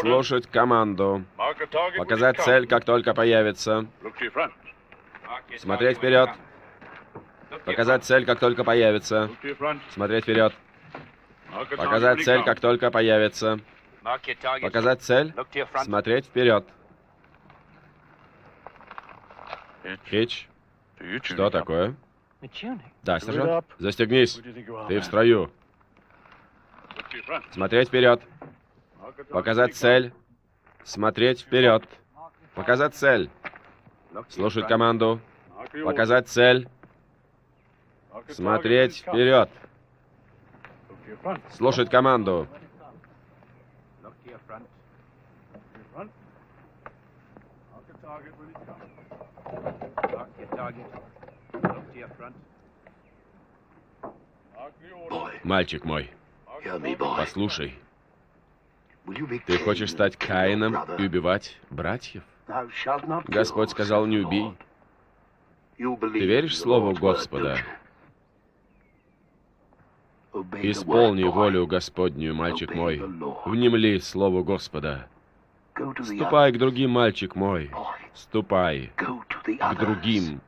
Слушать команду. Показать цель, как только появится. Смотреть вперед. Показать цель, как только появится. Смотреть вперед. Показать цель, как только появится. Показать цель. Смотреть вперед. Хич. Что такое? Да, сержант. Застегнись. Ты в строю. Смотреть вперед. Показать цель. Смотреть вперед. Показать цель. Слушать команду. Показать цель. Смотреть вперед. Слушать команду. Мальчик мой, послушай. Ты хочешь стать Каином и убивать братьев? Господь сказал, не убей. Ты веришь Слову Господа? Исполни волю Господню, мальчик мой. Внемли Слову Господа. Ступай к другим, мальчик мой. Ступай к другим.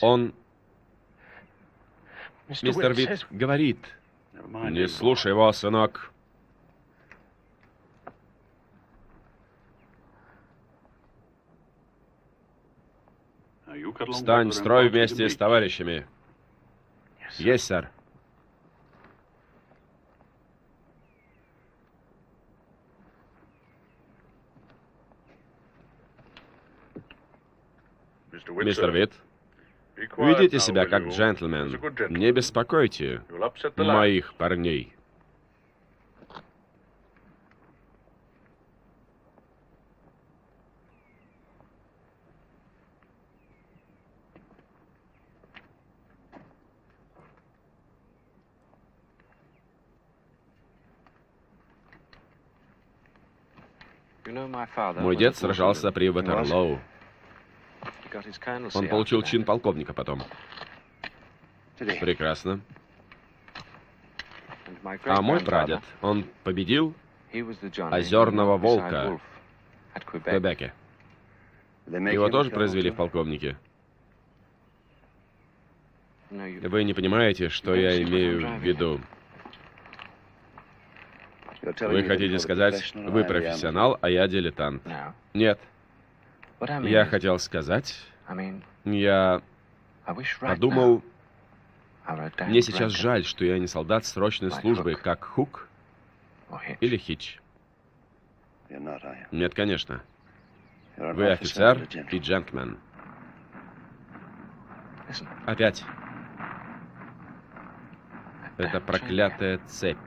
Он... Мистер Вит говорит, не слушай его, сынок. Встань в строй вместе с товарищами. Есть, сэр. Мистер Вит, ведите себя как джентльмен. Не беспокойте моих парней. Мой дед сражался при Ватерлоу. Он получил чин полковника потом. Прекрасно. А мой прадед, он победил озерного волка в Квебеке. Его тоже произвели в полковнике. Вы не понимаете, что я имею в виду. Вы хотите сказать, вы профессионал, а я дилетант? Нет. Я хотел сказать, я подумал, мне сейчас жаль, что я не солдат срочной службы, как Хук или Хич. Нет, конечно. Вы офицер и джентльмен. Опять. Это проклятая цепь.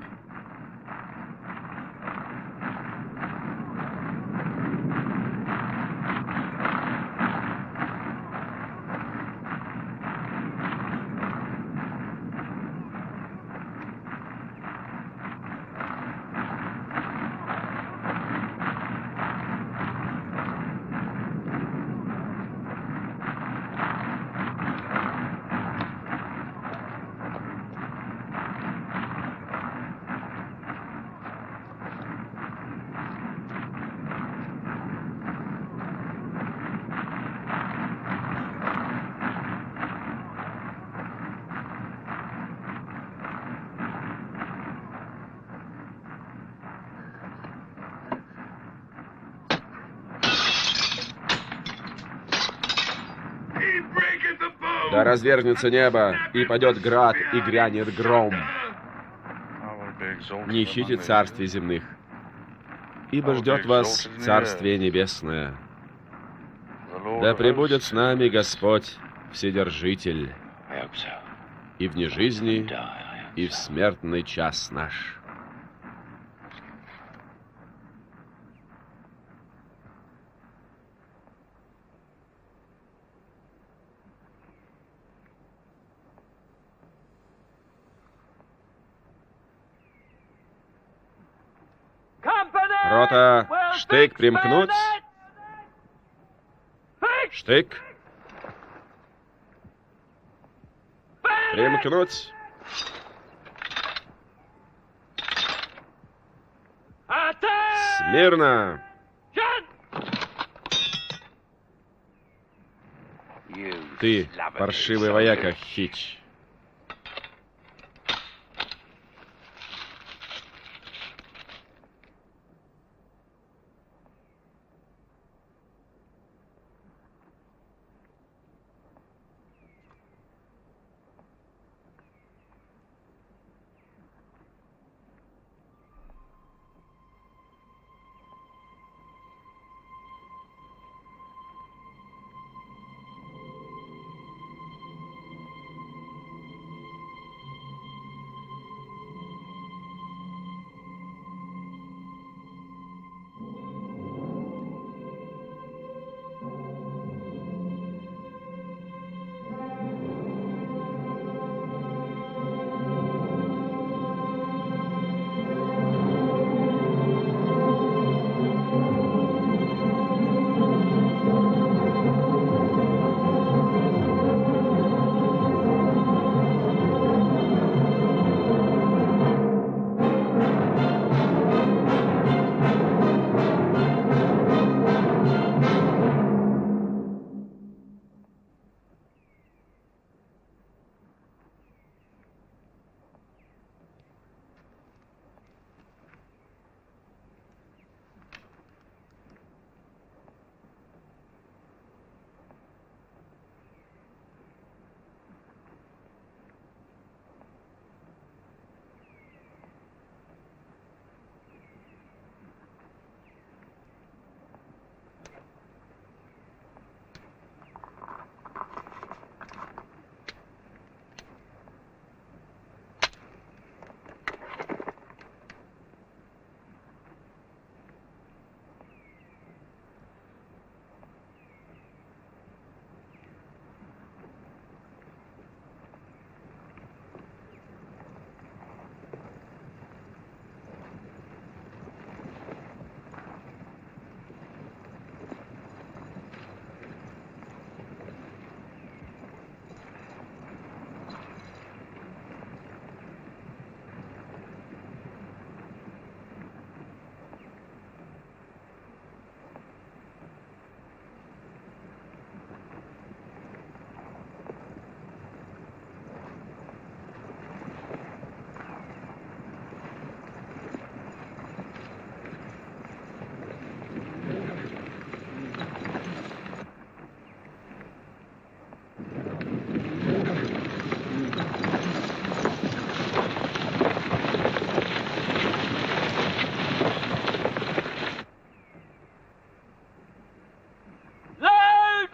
Развернется небо, и падет град, и грянет гром. Не ищите царствий земных, ибо ждет вас Царствие Небесное. Да пребудет с нами Господь, Вседержитель, и вне жизни, и в смертный час наш. Рота, штык примкнуть. Штык. Примкнуть. Смирно. Ты, паршивый вояка, Хич.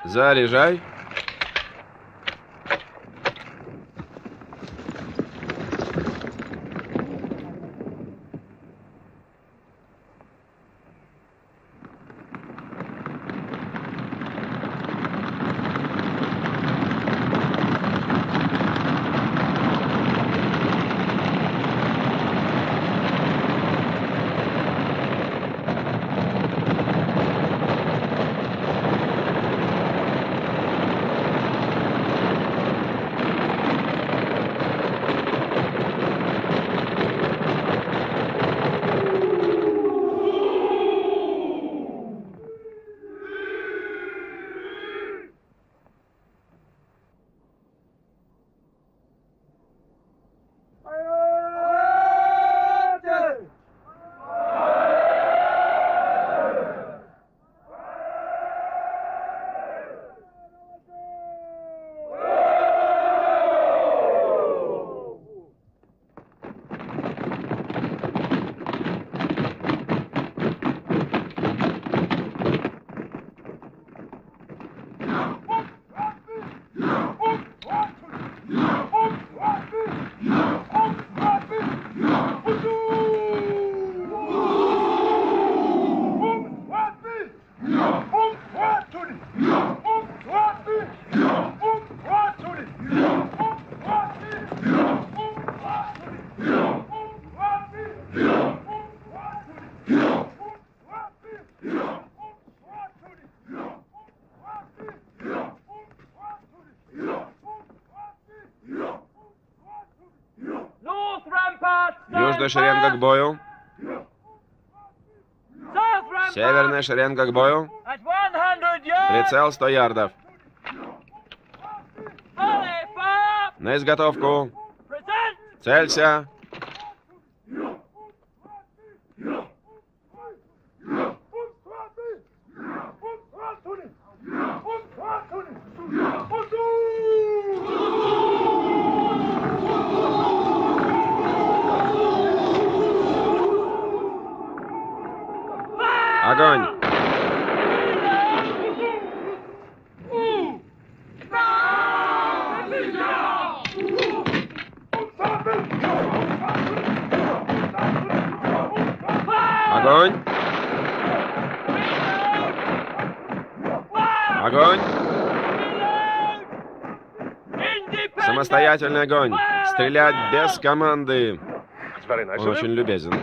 Заряжай. Южная шеренга к бою. Северная шеренга к бою. Прицел 100 ярдов. На изготовку. Целься. Самостоятельный огонь! Стрелять без команды! Он очень любезен.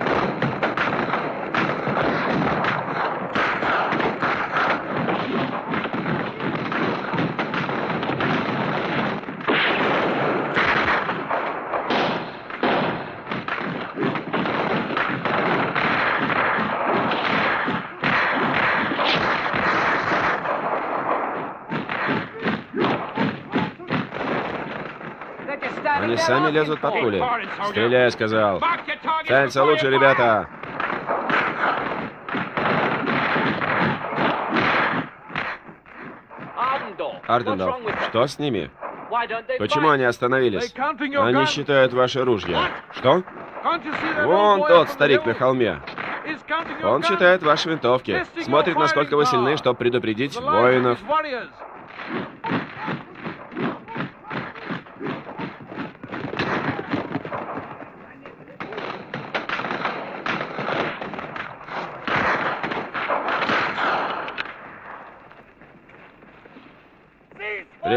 Они сами лезут под пули. Стреляй, сказал. Целься лучше, ребята. Ардендорф, что с ними? Почему они остановились? Они считают ваши ружья. Что? Вон тот старик на холме. Он считает ваши винтовки. Смотрит, насколько вы сильны, чтобы предупредить воинов.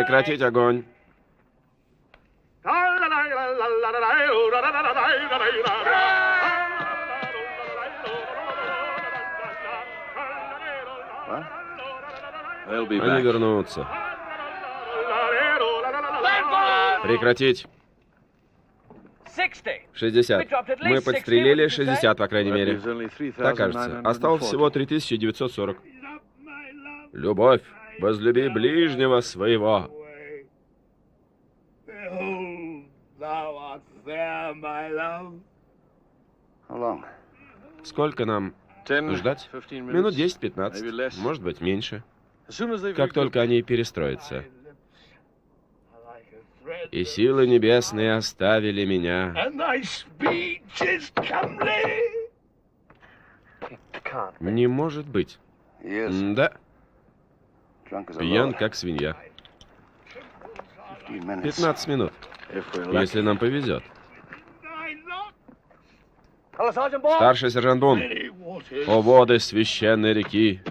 Прекратить огонь. Они вернутся. Прекратить. 60. Мы подстрелили 60, по крайней мере. Так кажется. Осталось всего 3940. Любовь. Возлюби ближнего своего. Сколько нам ждать? Минут 10-15, может быть, меньше. Как только они перестроятся. И силы небесные оставили меня. Не может быть. Да. Пьян, как свинья. 15 минут, если нам повезет. Старший сержант Бун. О воды священной реки.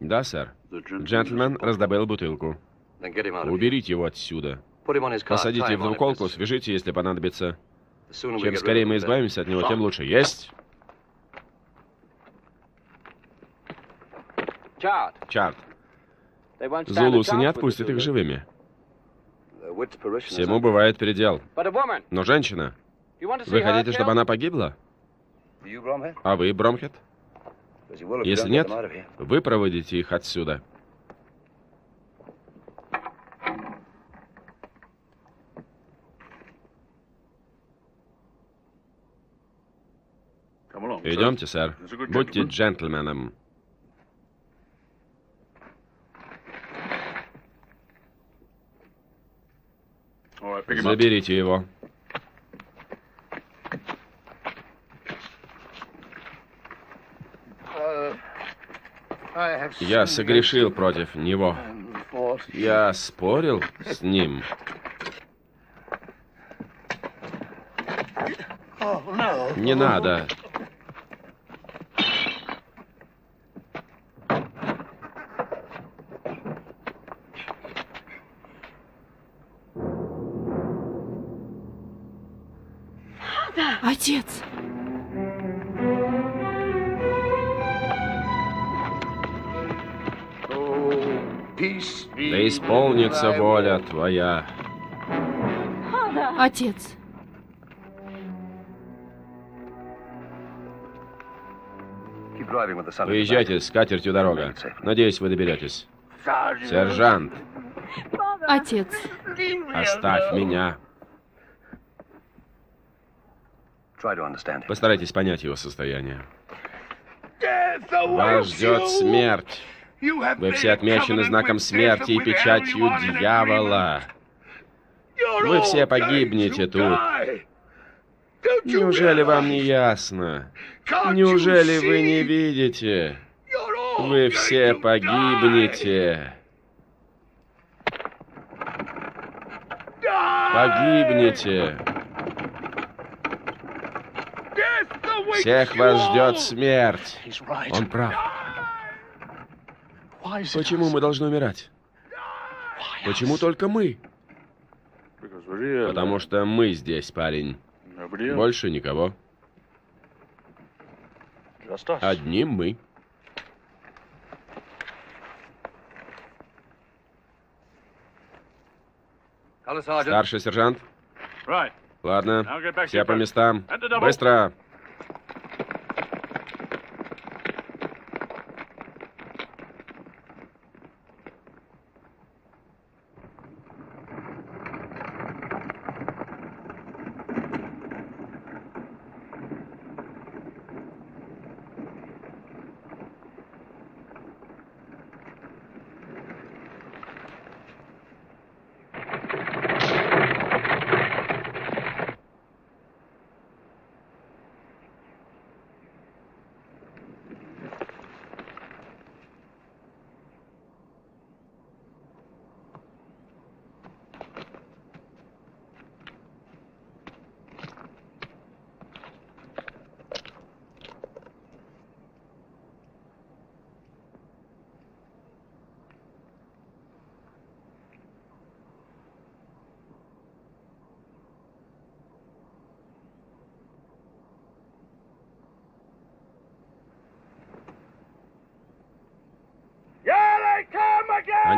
Да, сэр. Джентльмен раздобыл бутылку. Уберите его отсюда. Посадите в двуколку, свяжите, если понадобится. Чем скорее мы избавимся от него, тем лучше. Есть! Чарт. Зулусы не отпустят их живыми. Всему бывает предел. Но женщина... Вы хотите, чтобы она погибла? А вы, Бромхед? Если нет, вы проводите их отсюда. Идемте, сэр. Будьте джентльменом. Заберите его. Я согрешил против него. Я спорил с ним. Не надо. Исполнится воля твоя. Отец! Поезжайте с катертью дорога. Надеюсь, вы доберетесь. Сержант, Отец! оставь меня. Постарайтесь понять его состояние. Вас ждет смерть. Вы все отмечены знаком смерти и печатью дьявола. Вы все погибнете тут. Неужели вам не ясно? Неужели вы не видите? Вы все погибнете. Погибнете. Всех вас ждет смерть. Он прав. Почему мы должны умирать? Почему только мы? Потому что мы здесь, парень. Больше никого. Одни мы. Старший сержант. Ладно, все по местам. Быстро.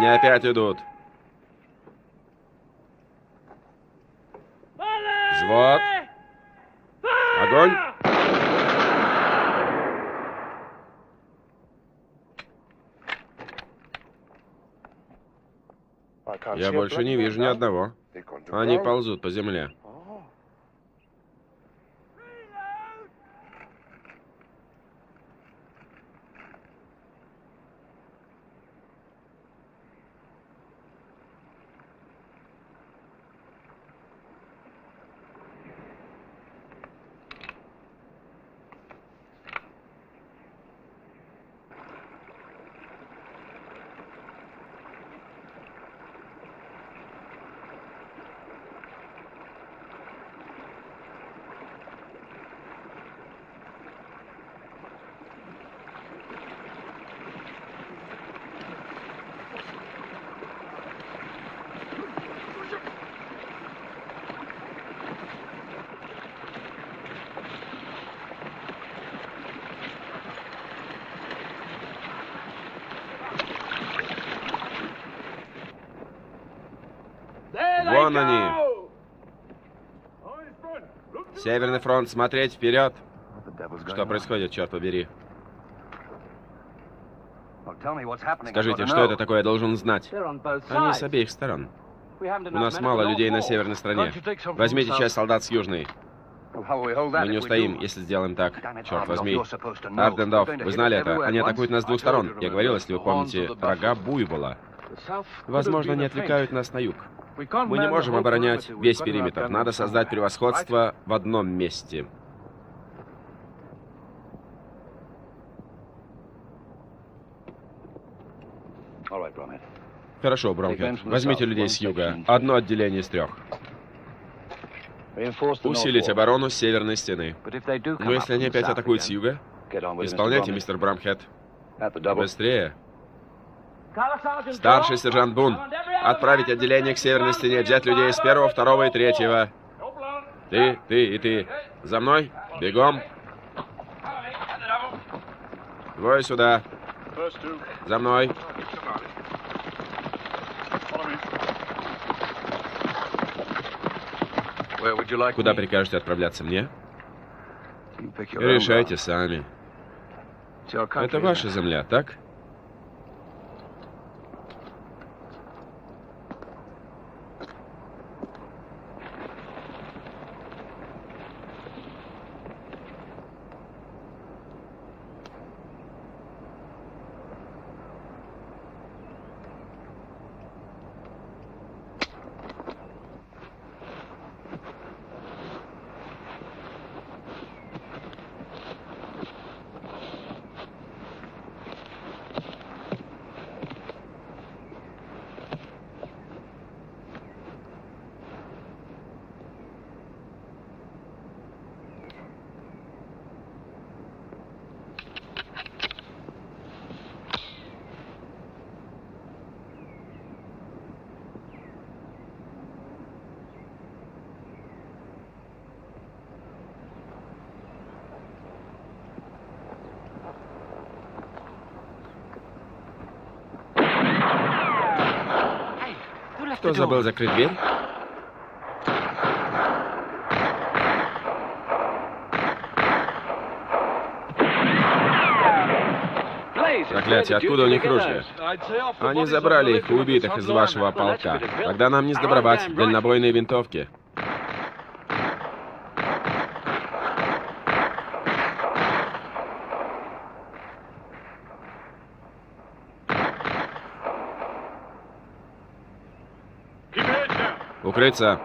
Они опять идут. Взвод. Огонь. Я больше не вижу ни одного. Они ползут по земле. Вон они. Северный фронт, смотреть вперед. Что происходит, черт побери? Скажите, что это такое, я должен знать. Они с обеих сторон. У нас мало людей на северной стороне. Возьмите часть солдат с южной. Мы не устоим, если сделаем так. Черт возьми. Ардендов, вы знали это? Они атакуют нас с двух сторон. Я говорил, если вы помните, рога буйвола. Возможно, они отвлекают нас на юг. Мы не можем оборонять весь периметр. Надо создать превосходство в одном месте. Хорошо, Бромхед. Возьмите людей с юга. Одно отделение из трех. Усилить оборону северной стены. Но если они опять атакуют с юга, исполняйте, мистер Брамхед. Быстрее. Старший сержант Бун, отправить отделение к северной стене, взять людей с первого, второго и третьего. Ты, ты и ты. За мной. Бегом. Двое сюда. За мной. Куда прикажете отправляться мне? Решайте сами. Это ваша земля, так? Кто забыл закрыть дверь? Проклятие, откуда у них ружья? Они забрали их убитых из вашего полка. Тогда нам не сдобровать дальнобойные винтовки. Укрыться.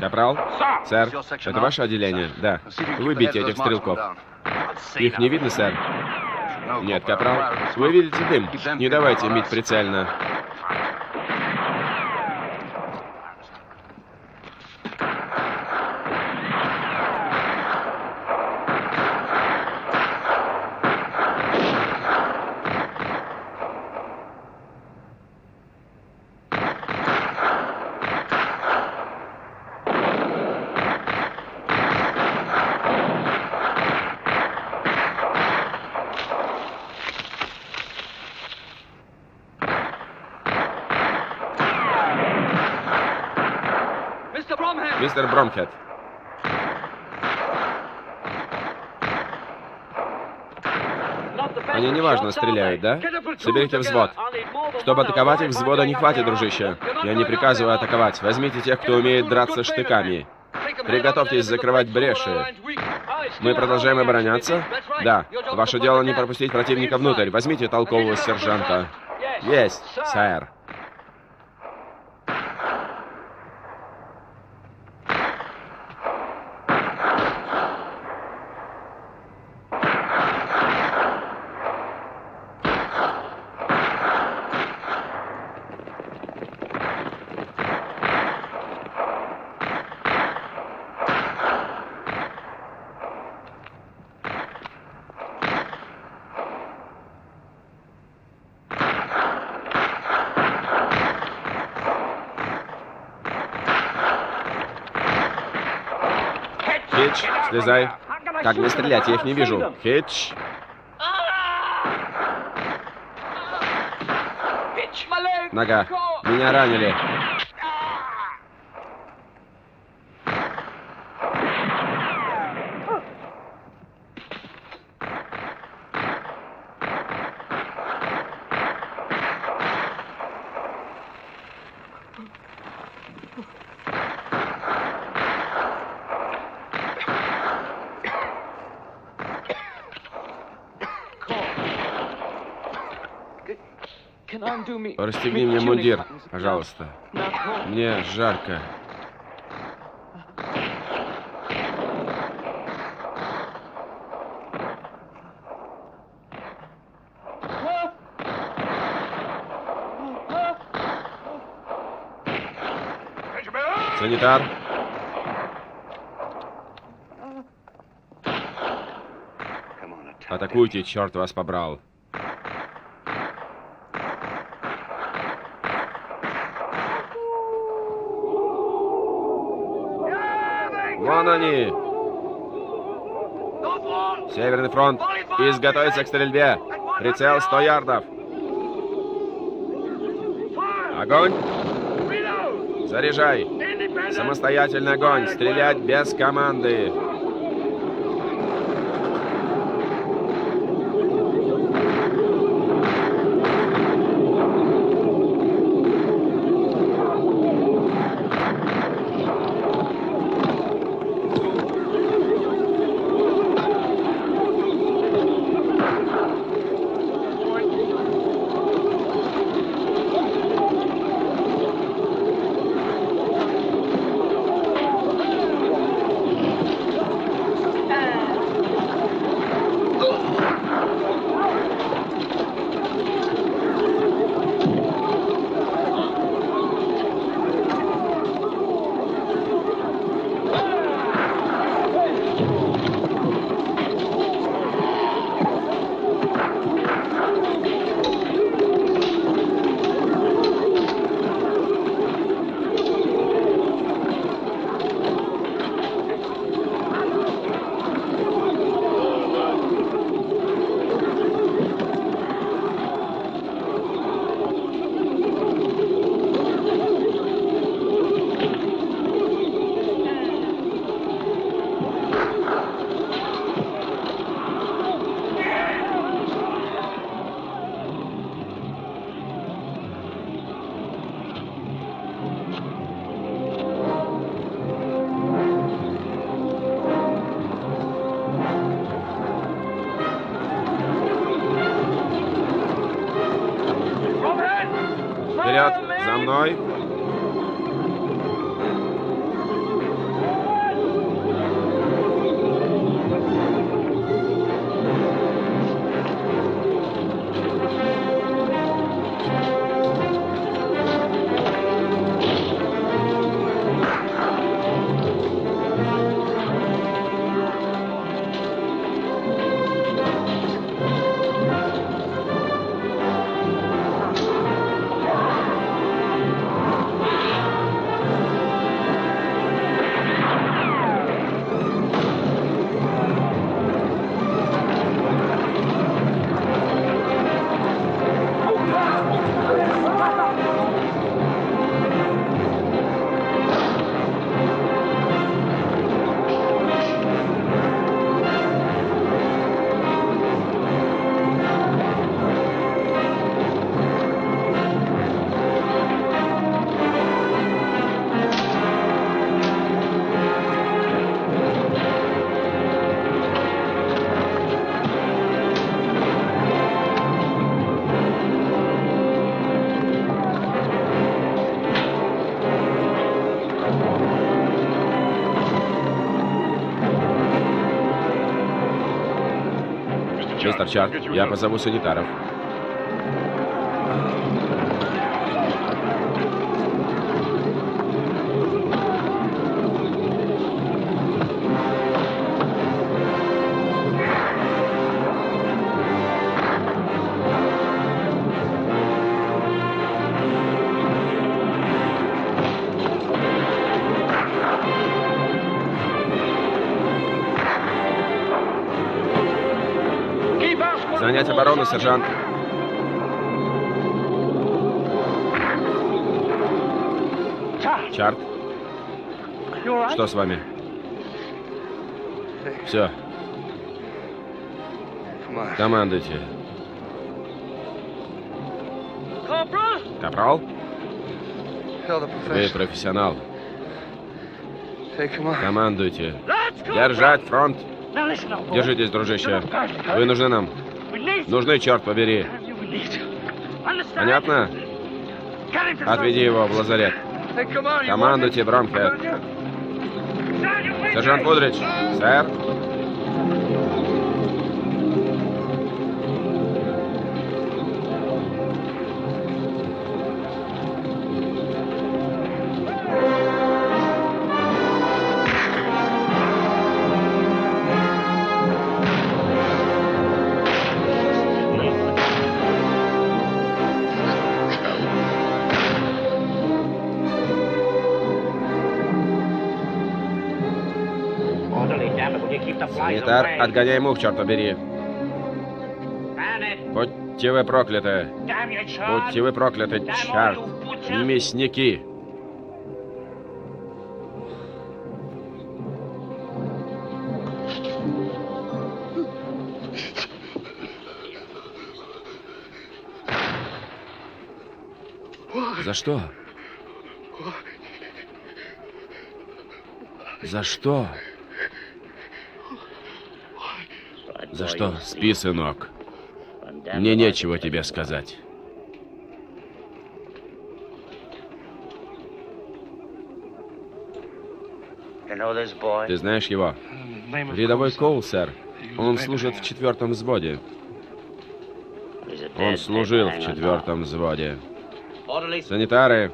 Капрал? Сэр, это ваше отделение? Да. Выбейте этих стрелков. Их не видно, сэр? Нет, Капрал. Вы видите дым? Не давайте бить прицельно. Мистер Бромхед. Они неважно стреляют, да? Соберите взвод. Чтобы атаковать их, взвода не хватит, дружище. Я не приказываю атаковать. Возьмите тех, кто умеет драться штыками. Приготовьтесь закрывать бреши. Мы продолжаем обороняться? Да. Ваше дело не пропустить противника внутрь. Возьмите толкового сержанта. Есть, сэр. Вылезай. Как мне стрелять? Я их не вижу. Хитч. Нога. Меня ранили. Пожалуйста. Мне жарко. Санитар. Атакуйте, черт вас побрал. Вон! Северный фронт. Изготовиться к стрельбе. Прицел 100 ярдов. Огонь! Заряжай! Самостоятельный огонь! Стрелять без команды! Чарт, я позову санитаров. Занять оборону, сержант. Чарт, что с вами? Все, командуйте. Капрал, вы профессионал. Командуйте. Держать фронт. Держитесь, дружище. Вы нужны нам. Нужны, черт побери. Понятно? Отведи его в лазарет. Командуйте, Бромхед. Сержант Пудрич. Сэр. Санитар, отгоняй мух, черт побери. Будьте вы прокляты. Будьте вы прокляты, черт. Мясники. За что? За что? За что? Спи, сынок. Мне нечего тебе сказать. Ты знаешь его? Рядовой Коул, сэр. Он служит в четвертом взводе. Он служил в четвертом взводе. Санитары,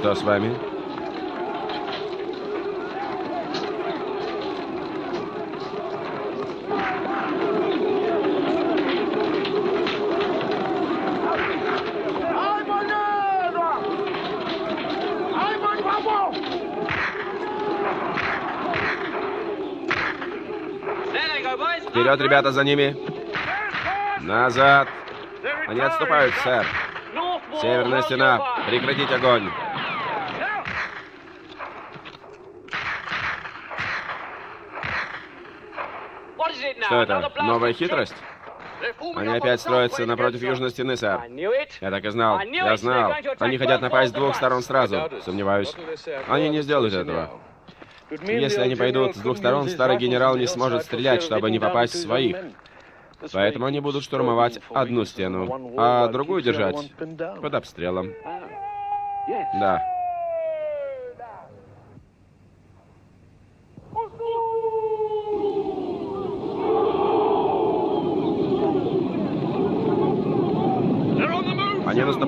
Что с вами? Вперед, ребята, за ними. Назад. Они отступают, сэр. Северная стена. Прекратить огонь. Что это? Новая хитрость? Они опять строятся напротив южной стены, сэр. Я так и знал. Я знал. Они хотят напасть с двух сторон сразу. Сомневаюсь. Они не сделают этого. Если они пойдут с двух сторон, старый генерал не сможет стрелять, чтобы не попасть в своих. Поэтому они будут штурмовать одну стену, а другую держать под обстрелом. Да.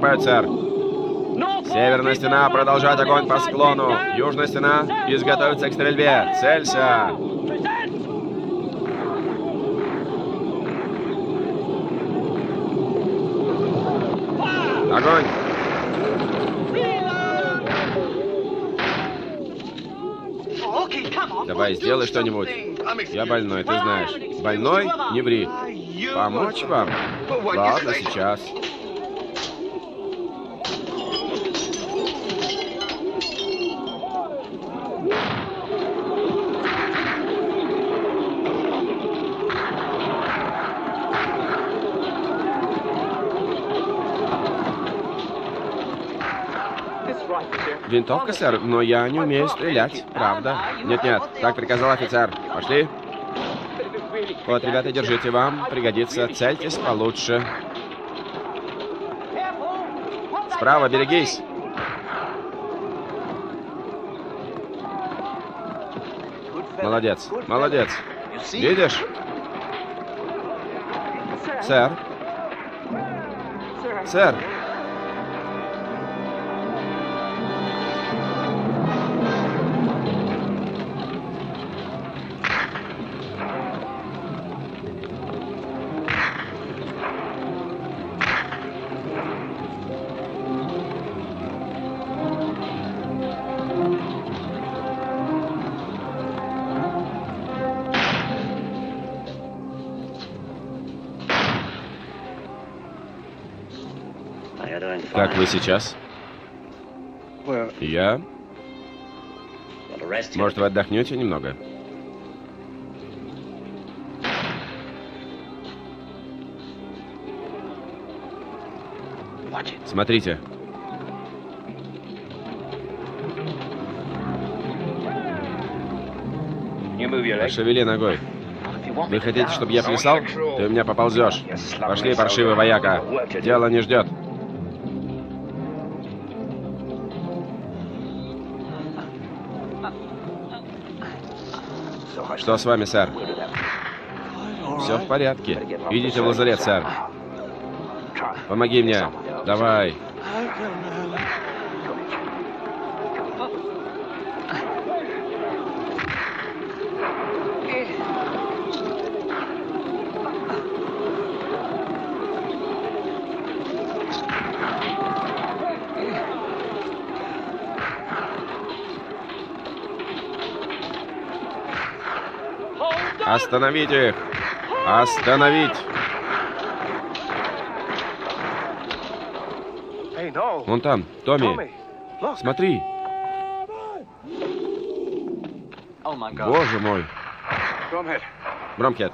Сэр. Северная стена продолжает огонь по склону. Южная стена изготовится к стрельбе. Целься! Огонь! Давай, сделай что-нибудь. Я больной, ты знаешь. Больной? Не ври. Помочь вам? Ладно, сейчас. Винтовка, сэр, но я не умею стрелять, правда. Нет-нет, так приказал офицер. Пошли. Вот, ребята, держите вам, пригодится. Цельтесь получше. Справа, берегись. Молодец, молодец. Видишь? Сэр. Сэр. Сейчас? Я? Может, вы отдохнете немного? Смотрите. Пошевели ногой. Вы хотите, чтобы я плясал? Ты у меня поползешь. Пошли, паршивый вояка. Дело не ждет. Что с вами, сэр? Все в порядке. Идите в лазарет, сэр. Помоги мне. Давай. Остановить их! Остановить! Вон там, Томми. Смотри. Боже мой. Бромхед.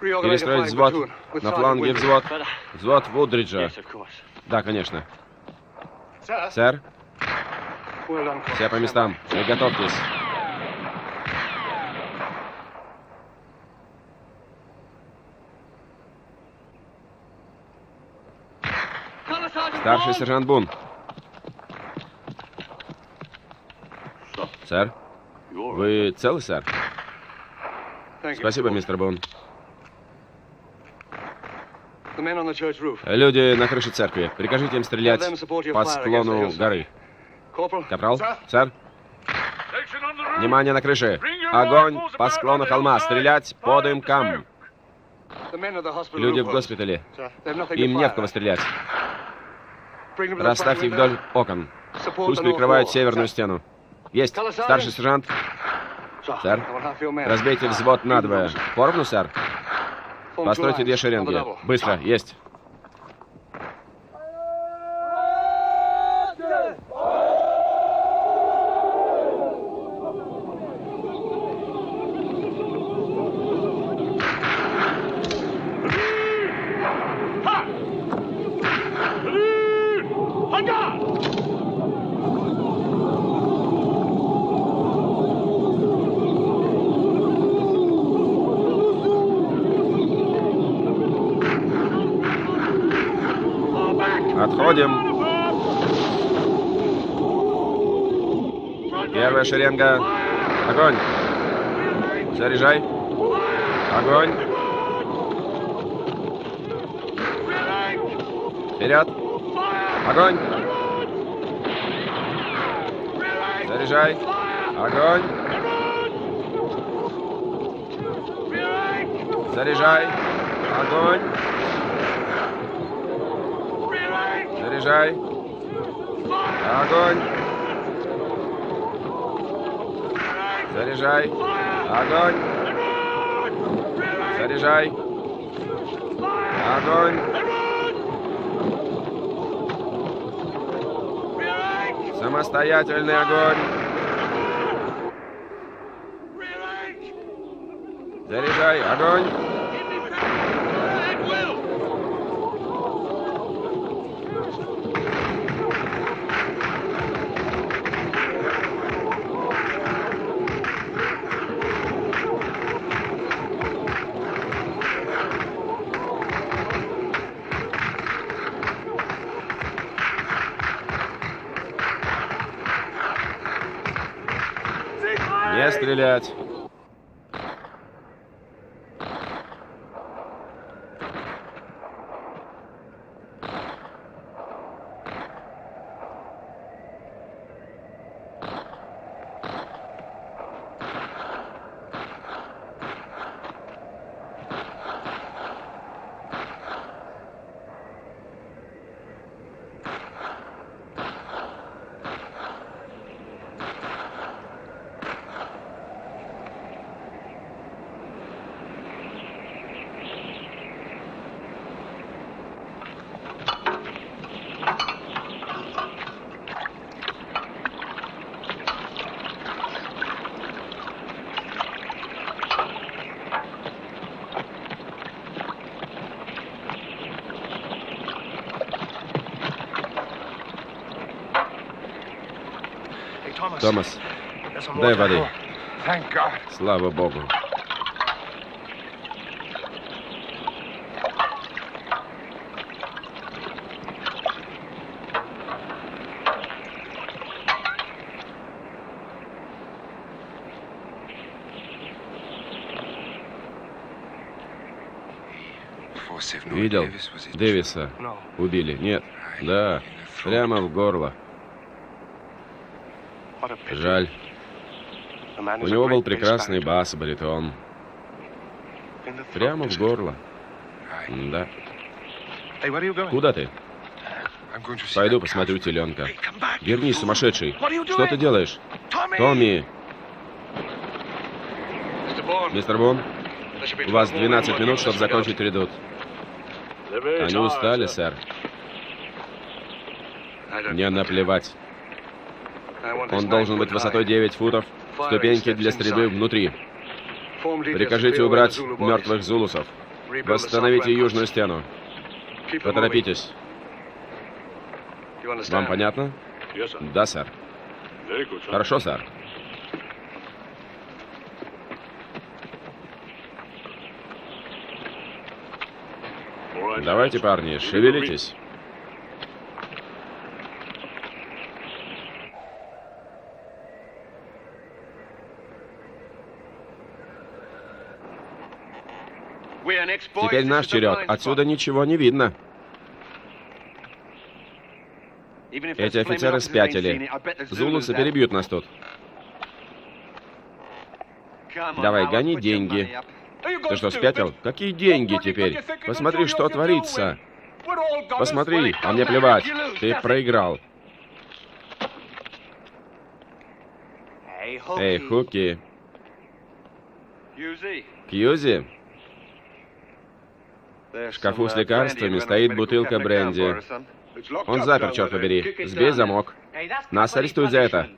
Перестроить взвод. На фланге взвод. Взвод Вудриджа. Да, конечно. Сэр? Все по местам. Приготовьтесь. Старший сержант Бун. Сэр? Вы целы, сэр? Спасибо, мистер Бун. Люди на крыше церкви. Прикажите им стрелять по склону горы. Капрал? Сэр? Внимание на крыше. Огонь по склону холма. Стрелять по дымкам. Люди в госпитале. Им не в кого стрелять. Расставьте их вдоль окон. Пусть прикрывают северную стену. Есть. Старший сержант. Сэр. Разбейте взвод надвое. Поровну, сэр? Постройте две шеренги. Быстро. Есть. Шеренга. Огонь. Заряжай. Огонь. Вперед. Огонь. Заряжай. Огонь. Заряжай. Огонь. Заряжай. Огонь. Заряжай. Огонь. Заряжай. Огонь. Самостоятельный огонь. Заряжай. Огонь. Томас, дай воды. Слава богу. Видел? Дэвиса убили. Нет. Да. Прямо в горло. Жаль. У него был прекрасный бас, баритон. Прямо в горло. Да. Куда ты? Пойду посмотрю теленка. Вернись, сумасшедший. Что ты делаешь? Томми! Мистер Бон, у вас 12 минут, чтобы закончить редут. Они устали, сэр. Мне наплевать. Он должен быть высотой 9 футов, ступеньки для стрельбы внутри. Прикажите убрать мертвых зулусов. Восстановите южную стену. Поторопитесь. Вам понятно? Да, сэр. Хорошо, сэр. Давайте, парни, шевелитесь. Теперь наш черед. Отсюда ничего не видно. Эти офицеры спятили. Зулусы перебьют нас тут. Давай, гони деньги. Ты что, спятил? Какие деньги теперь? Посмотри, что творится. Посмотри, а мне плевать. Ты проиграл. Эй, Хуки. Кьюзи? В шкафу с лекарствами стоит бутылка бренди. Он запер, черт побери. Сбей замок. Нас арестуют за это.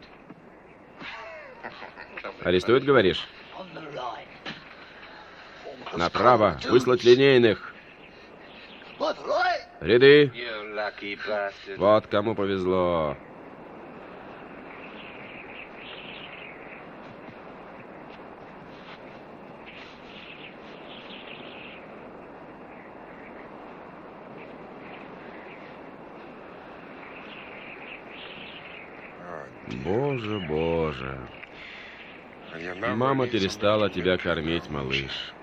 Арестуют, говоришь? Направо. Выслать линейных. Ряды. Вот кому повезло. Боже, боже. Мама перестала тебя кормить, малыш.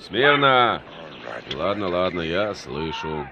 Смирно! Ладно, ладно, я слышу.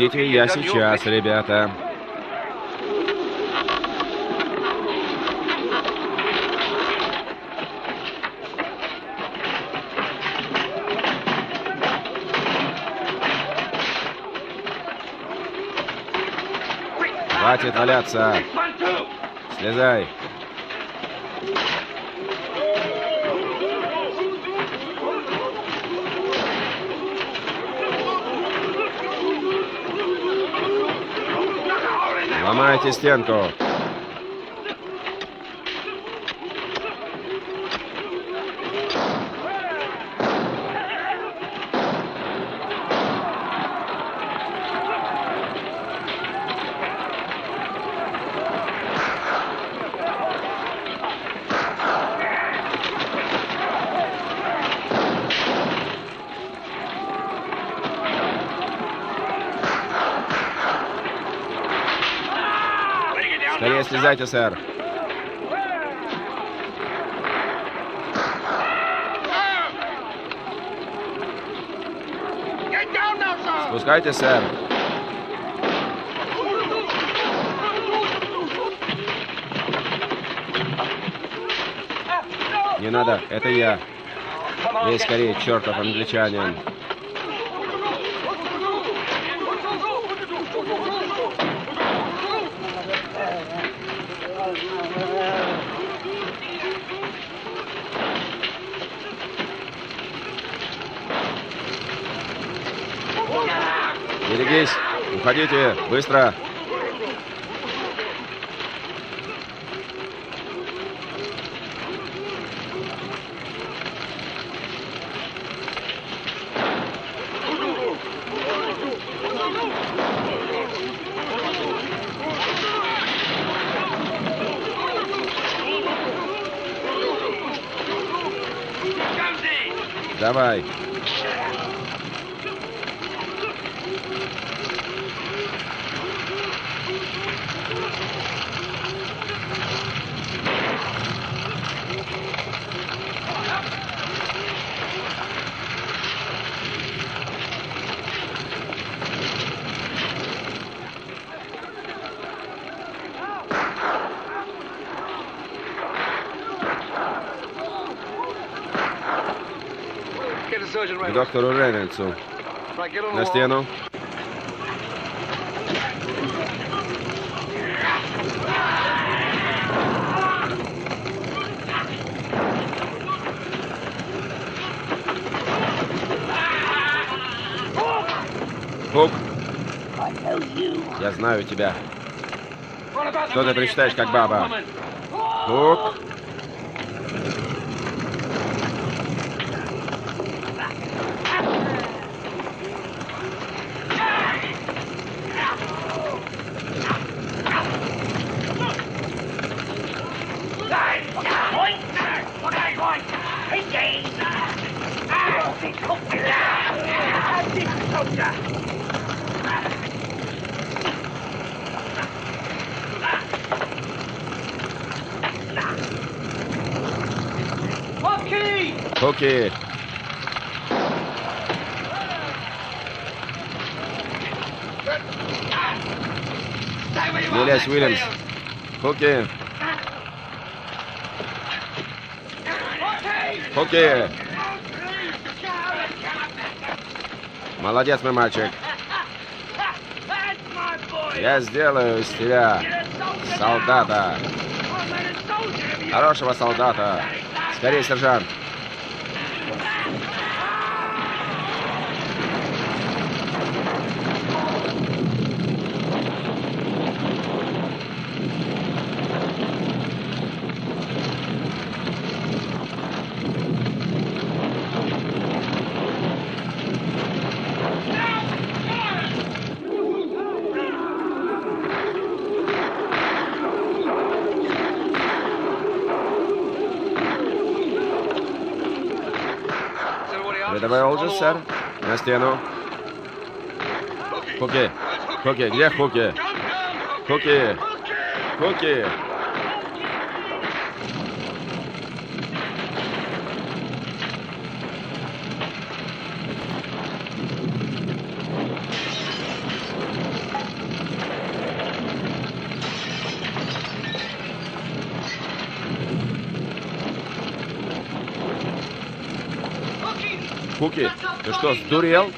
Подождите, я сейчас, ребята. Хватит валяться. Слезай. Ломайте стенку. Скорее слезайте, сэр. Спускайтесь, сэр. Не надо, это я. Эй, скорее, чертов англичанин. Берегись! Уходите! Быстро! Давай! К доктору Рейнольдсу. На стену. Хук, я знаю тебя. Что ты причитаешь, как баба? Хук. Хуки. Не лезь, Уильямс. Хуки. Хуки. Молодец, мой мальчик. Я сделаю из тебя солдата. Хорошего солдата. Скорее, сержант. Рядовой Олджес, сэр. На стену. Хуки. Хуки, где Хуки? Хуки. Хуки. Куки, ты что, сдурел?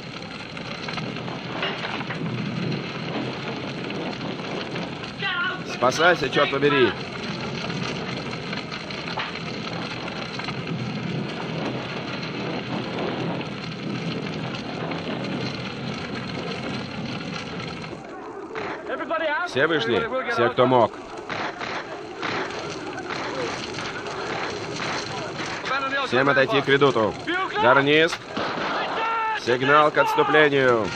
Спасайся, черт побери! Все вышли? Все, кто мог. Всем отойти к редуту. Гарнист. Сигнал к отступлению.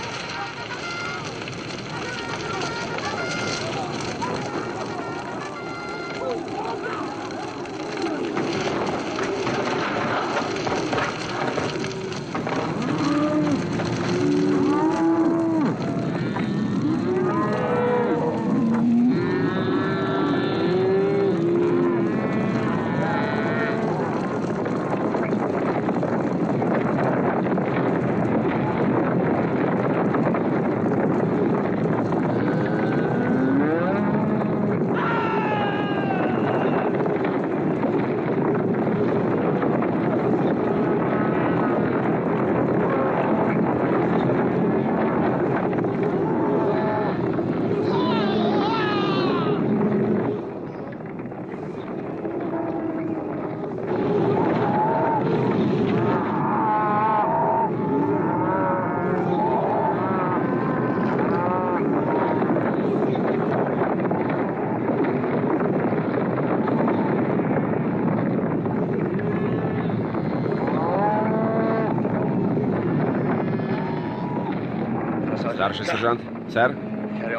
Сержант. Сэр,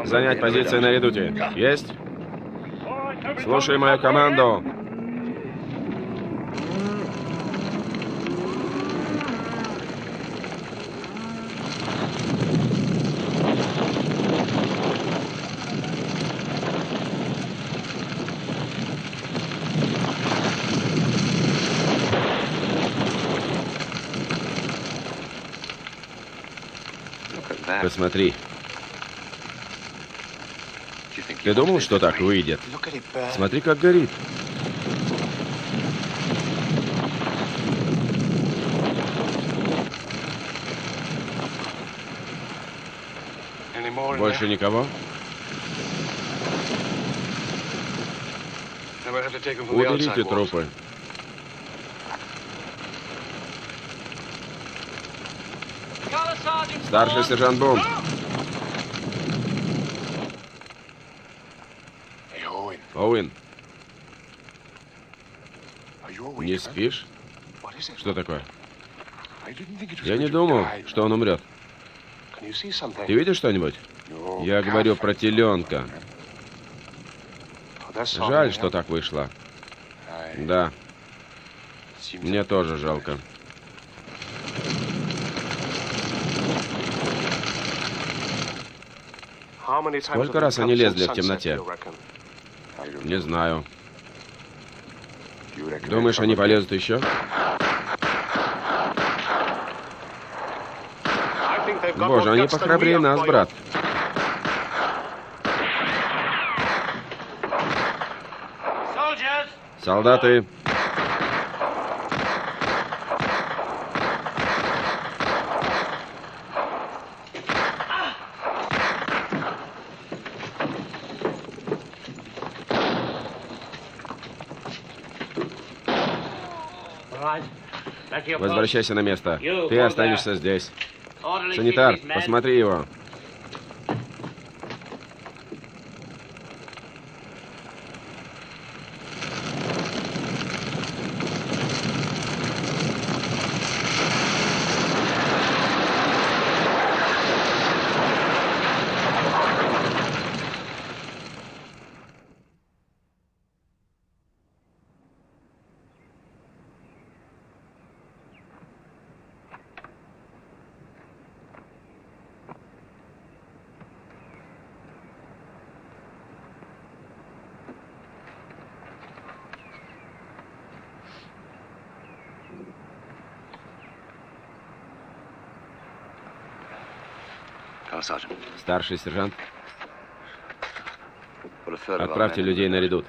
занять позиции на редуте. Есть? Слушай мою команду. Посмотри. Ты думал, что так выйдет? Смотри, как горит. Больше никого? Уберите трупы. Старший сержант Бум. Оуэн, не спишь? Что такое? Я не думал, что он умрет. Ты видишь что-нибудь? Я говорю про теленка. Жаль, что так вышло. Да. Мне тоже жалко. Сколько раз они лезли в темноте? Не знаю. Думаешь, они полезут еще? Боже, они похрабрее нас, брат. Солдаты, возвращайся на место. Ты останешься здесь. Санитар, посмотри его. Старший сержант, отправьте людей на редут.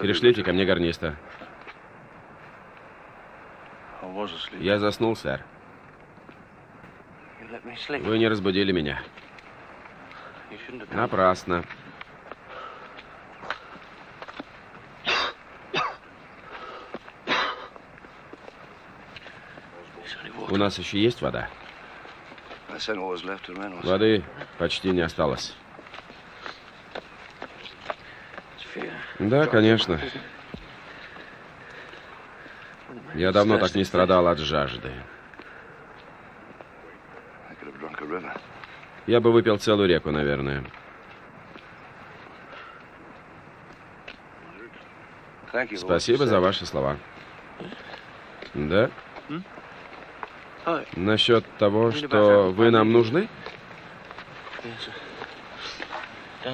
Перешлите ко мне гарниста. Я заснул, сэр. Вы не разбудили меня. Напрасно. У нас еще есть вода? Воды почти не осталось. Да, конечно. Я давно так не страдал от жажды. Я бы выпил целую реку, наверное. Спасибо за ваши слова. Да? Насчет того, что вы нам нужны?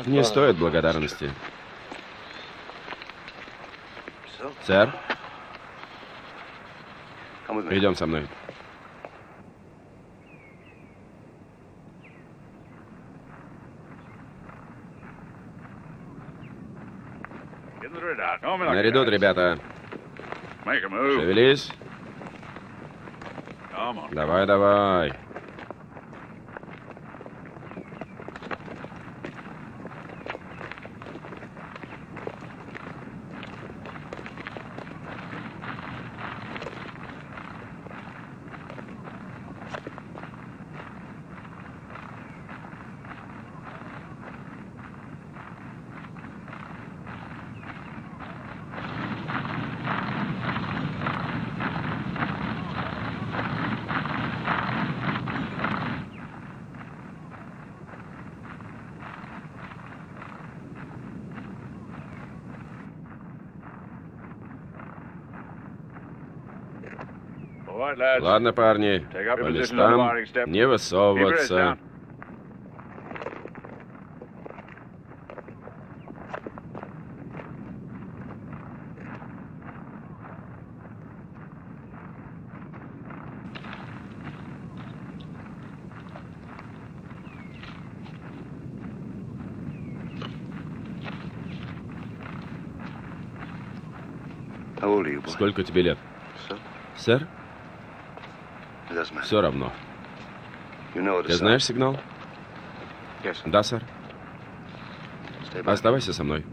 Не стоит благодарности. Сэр? Идем со мной. Наряду, ребята. Шевелись. Давай, давай. Ладно, парни, по местам, не высовываться. Сколько тебе лет? Сэр? Все равно. Ты знаешь сигнал? Да, сэр. Оставайся со мной.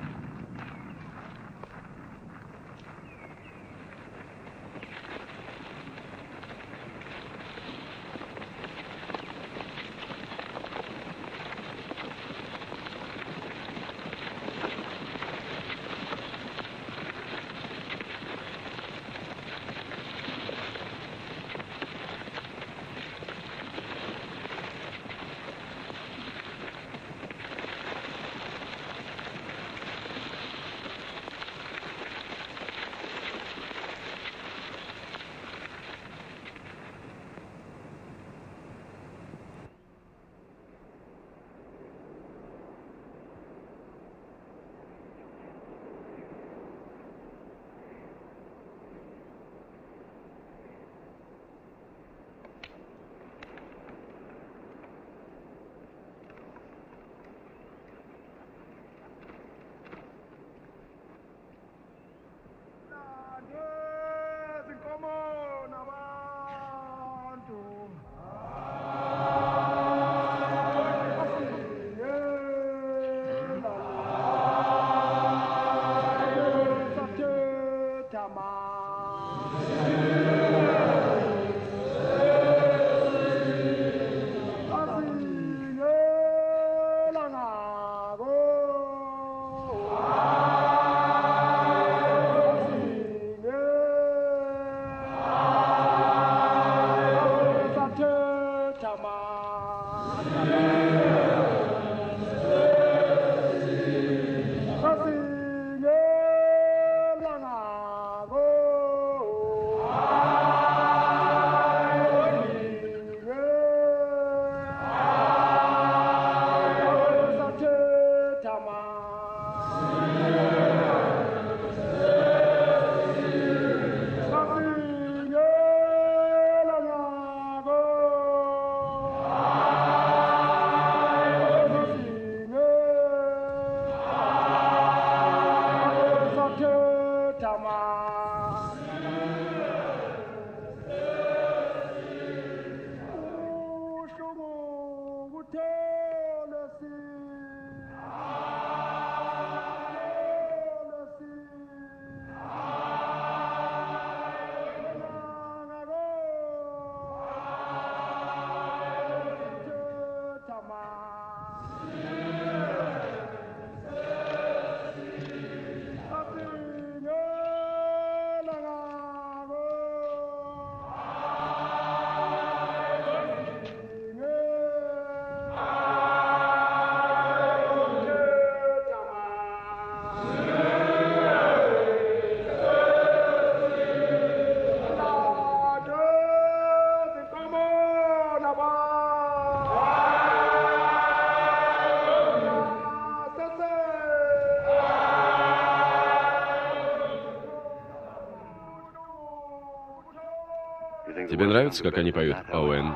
Тебе нравится, как они поют, Оуэн?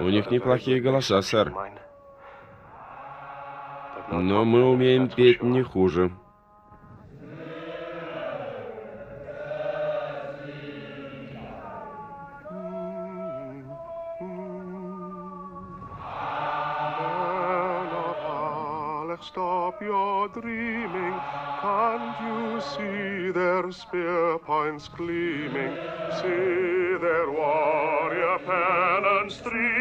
У них неплохие голоса, сэр. Но мы умеем петь не хуже. Gleaming? See their warrior pennons streaming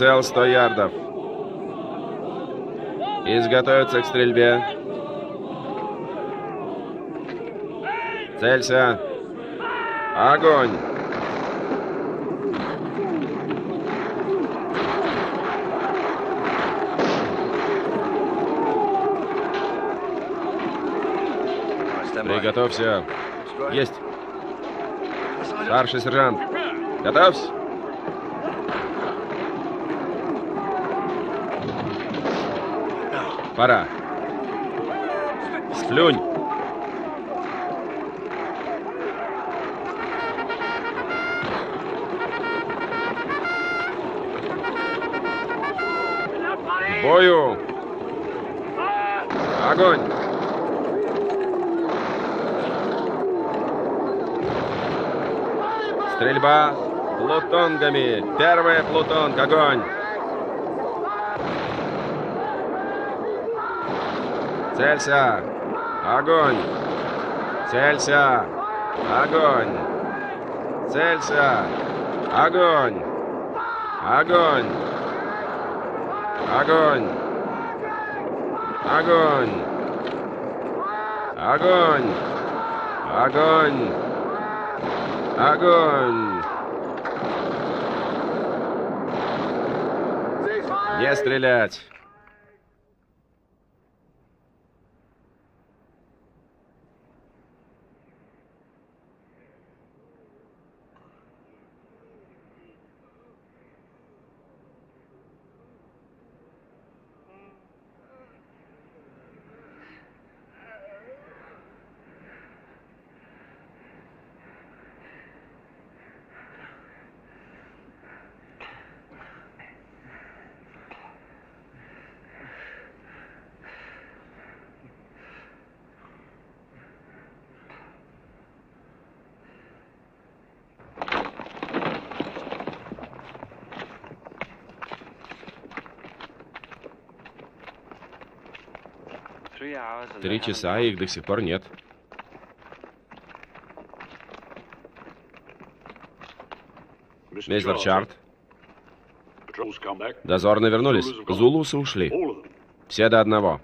Прицел 100 ярдов. Изготовиться к стрельбе. Целься. Огонь! Приготовься. Есть. Старший сержант. Готовься. Пора. Сплюнь. Бою! Огонь! Стрельба плутонгами. Первый плутонг. Огонь! Целься! Огонь! Целься! Огонь! Целься! Огонь! Огонь! Огонь! Огонь! Огонь! Огонь! Огонь! Не стрелять! Три часа, и их до сих пор нет. Мейзер Чарт. Дозорные вернулись. Зулусы ушли. Все до одного.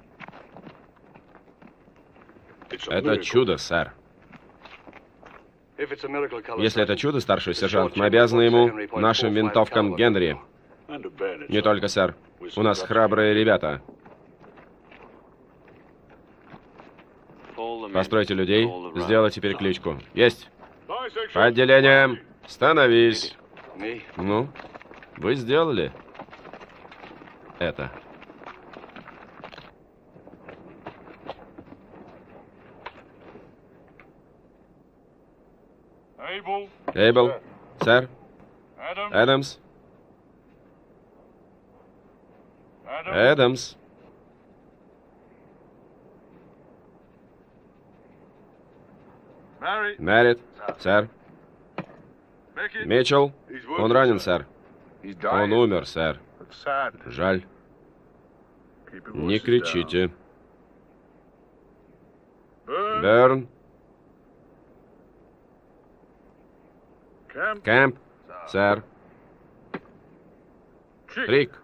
Это чудо, сэр. Если это чудо, старший сержант, мы обязаны ему нашим винтовкам Генри. Не только, сэр. У нас храбрые ребята. Постройте людей, сделайте перекличку. Есть. По отделениям. Становись. Ну, вы сделали это. Эйбл, сэр. Эдамс. Эдамс. Мэрит, сэр. Митчелл, он ранен, сэр. Он умер, сэр. Жаль. Не кричите. Берн. Кэмп, сэр. Рик.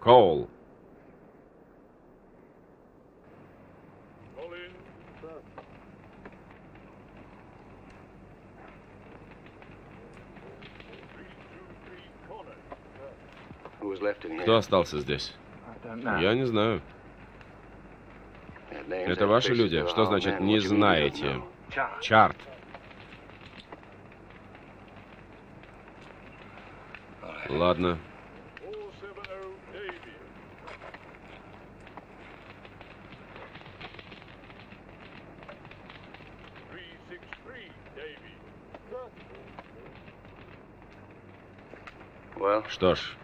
Коул. Кто остался здесь? Я не знаю. Это ваши люди? Что значит «не знаете»? Чарт. Ладно. Что ж,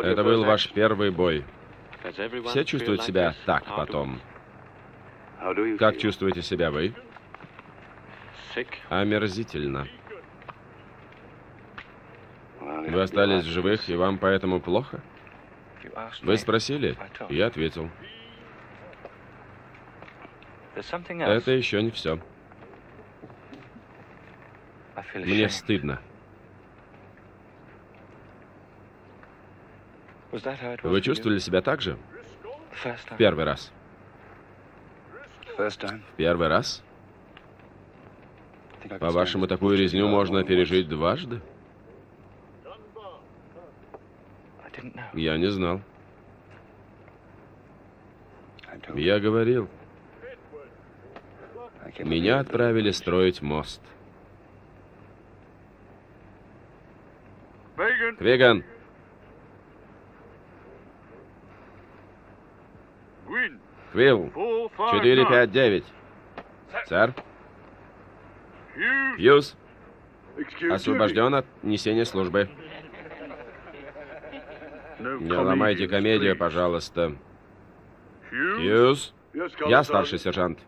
это был ваш первый бой. Все чувствуют себя так потом. Как чувствуете себя вы? Омерзительно. Вы остались в живых, и вам поэтому плохо? Вы спросили? Я ответил. Это еще не все. Мне стыдно. Вы чувствовали себя так же? В первый раз. В первый раз? По-вашему, такую резню можно пережить дважды? Я не знал. Я говорил. Меня отправили строить мост. Квиган! Квилл, 459. Сэр? Хьюз. Освобожден от несения службы. Не ломайте комедию, пожалуйста. Хьюз. Я старший сержант.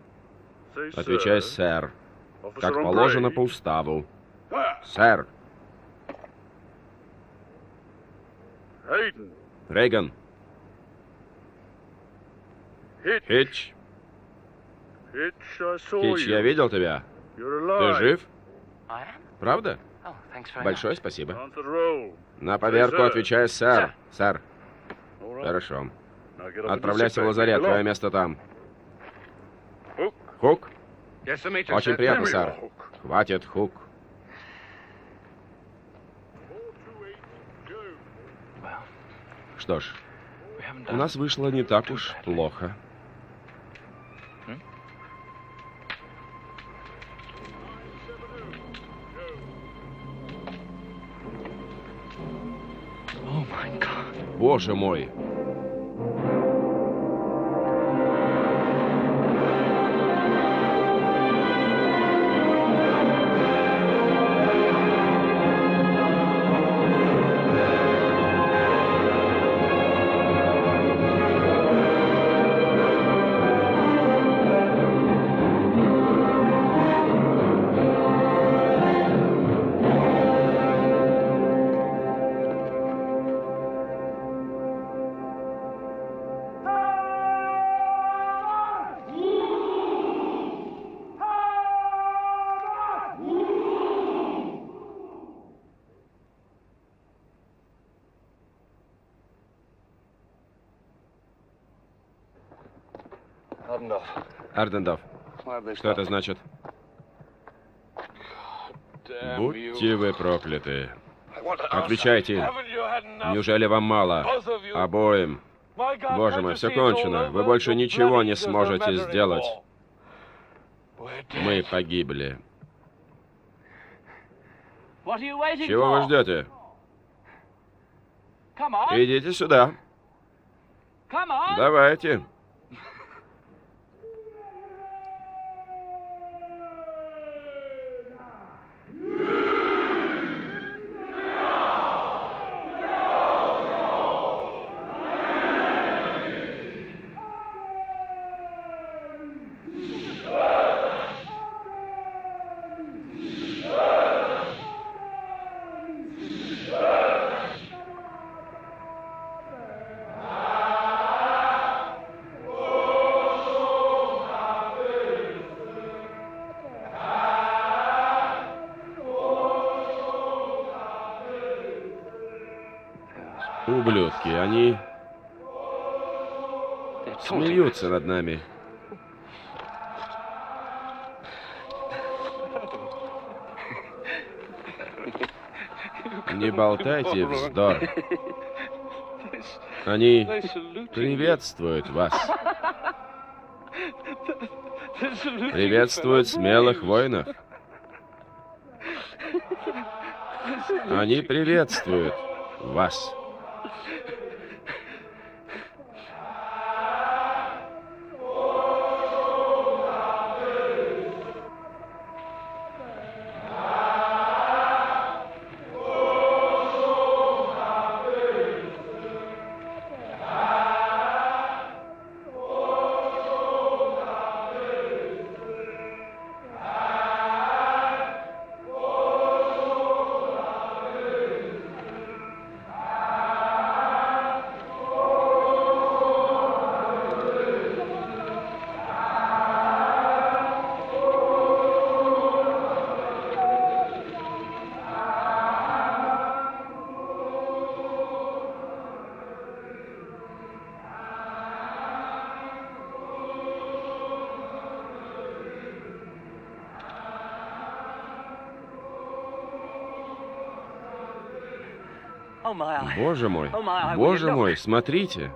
Отвечай, сэр. Как положено по уставу. Сэр. Рейган. Хитч. Хитч, я видел тебя. Ты жив? Правда? Большое спасибо. На поверку отвечаю, сэр. Сэр. Хорошо. Отправляйся в лазарет, твое место там. Хук? Очень приятно, сэр. Хватит, Хук. Что ж, у нас вышло не так уж плохо. Боже мой! Ардендов. Что это значит? Будьте вы прокляты. Отвечайте. Неужели вам мало? Обоим. Боже мой, все кончено. Вы больше ничего не сможете сделать. Мы погибли. Чего вы ждете? Идите сюда. Давайте. Над нами. Не болтайте вздор. Они приветствуют вас. Приветствуют смелых воинов. Они приветствуют вас. Боже мой, боже мой, смотрите.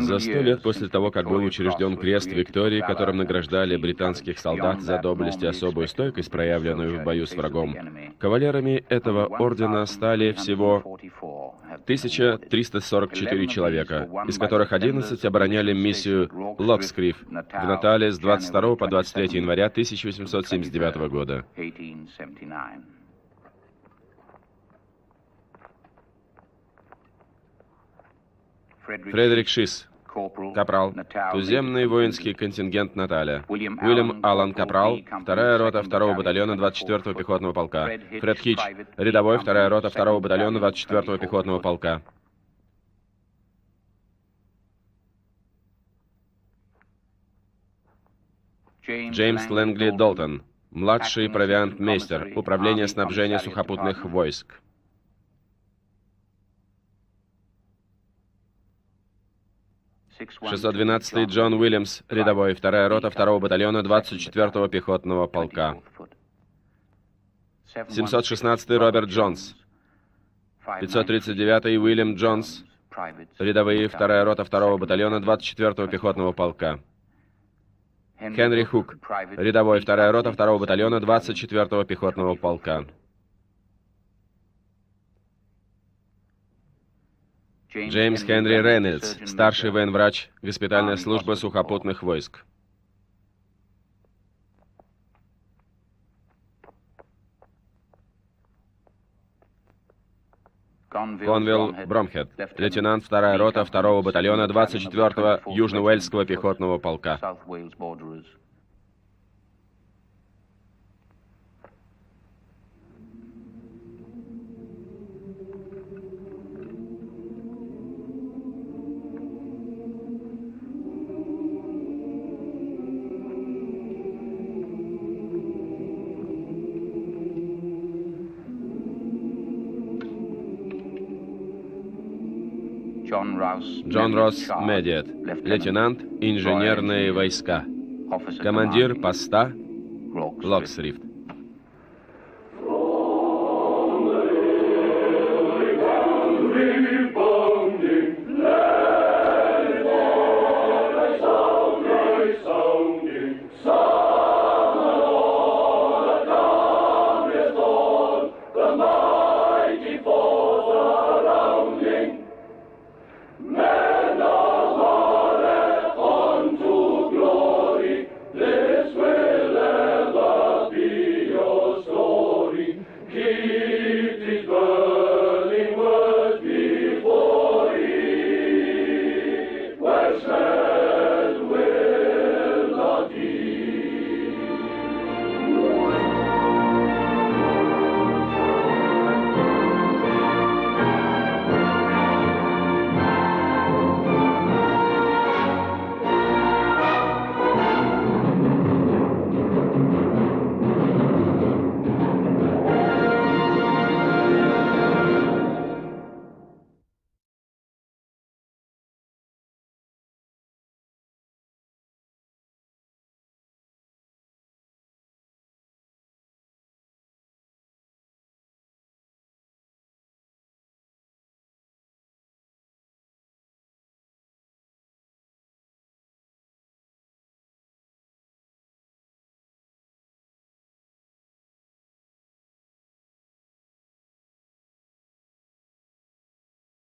За сто лет после того, как был учрежден крест Виктории, которым награждали британских солдат за доблесть и особую стойкость, проявленную в бою с врагом, кавалерами этого ордена стали всего 1344 человека, из которых 11 обороняли миссию Локскриф в Натале с 22 по 23 января 1879 года. Фредерик Шис, Капрал, туземный воинский контингент Наталя. Уильям Аллан Капрал, вторая рота второго батальона 24-го пехотного полка. Фред Хич, рядовой, вторая рота второго батальона 24-го пехотного полка. Джеймс Лэнгли Долтон, младший провиант-мейстер, управление снабжения сухопутных войск. 612-й Джон Уильямс, рядовой, вторая рота второго батальона 24-го пехотного полка. 716-й Роберт Джонс. 539-й Уильям Джонс, рядовые, вторая рота второго батальона 24-го пехотного полка. Хенри Хук, рядовой, вторая рота второго батальона 24-го пехотного полка. Джеймс Хенри Рейнольдс, старший военврач, госпитальная служба сухопутных войск. Конвилл Бромхед, лейтенант 2 рота 2 батальона 24-го Южно-Уэльского пехотного полка. Джон Росс Медиат, лейтенант, инженерные войска, командир поста Локсрифт.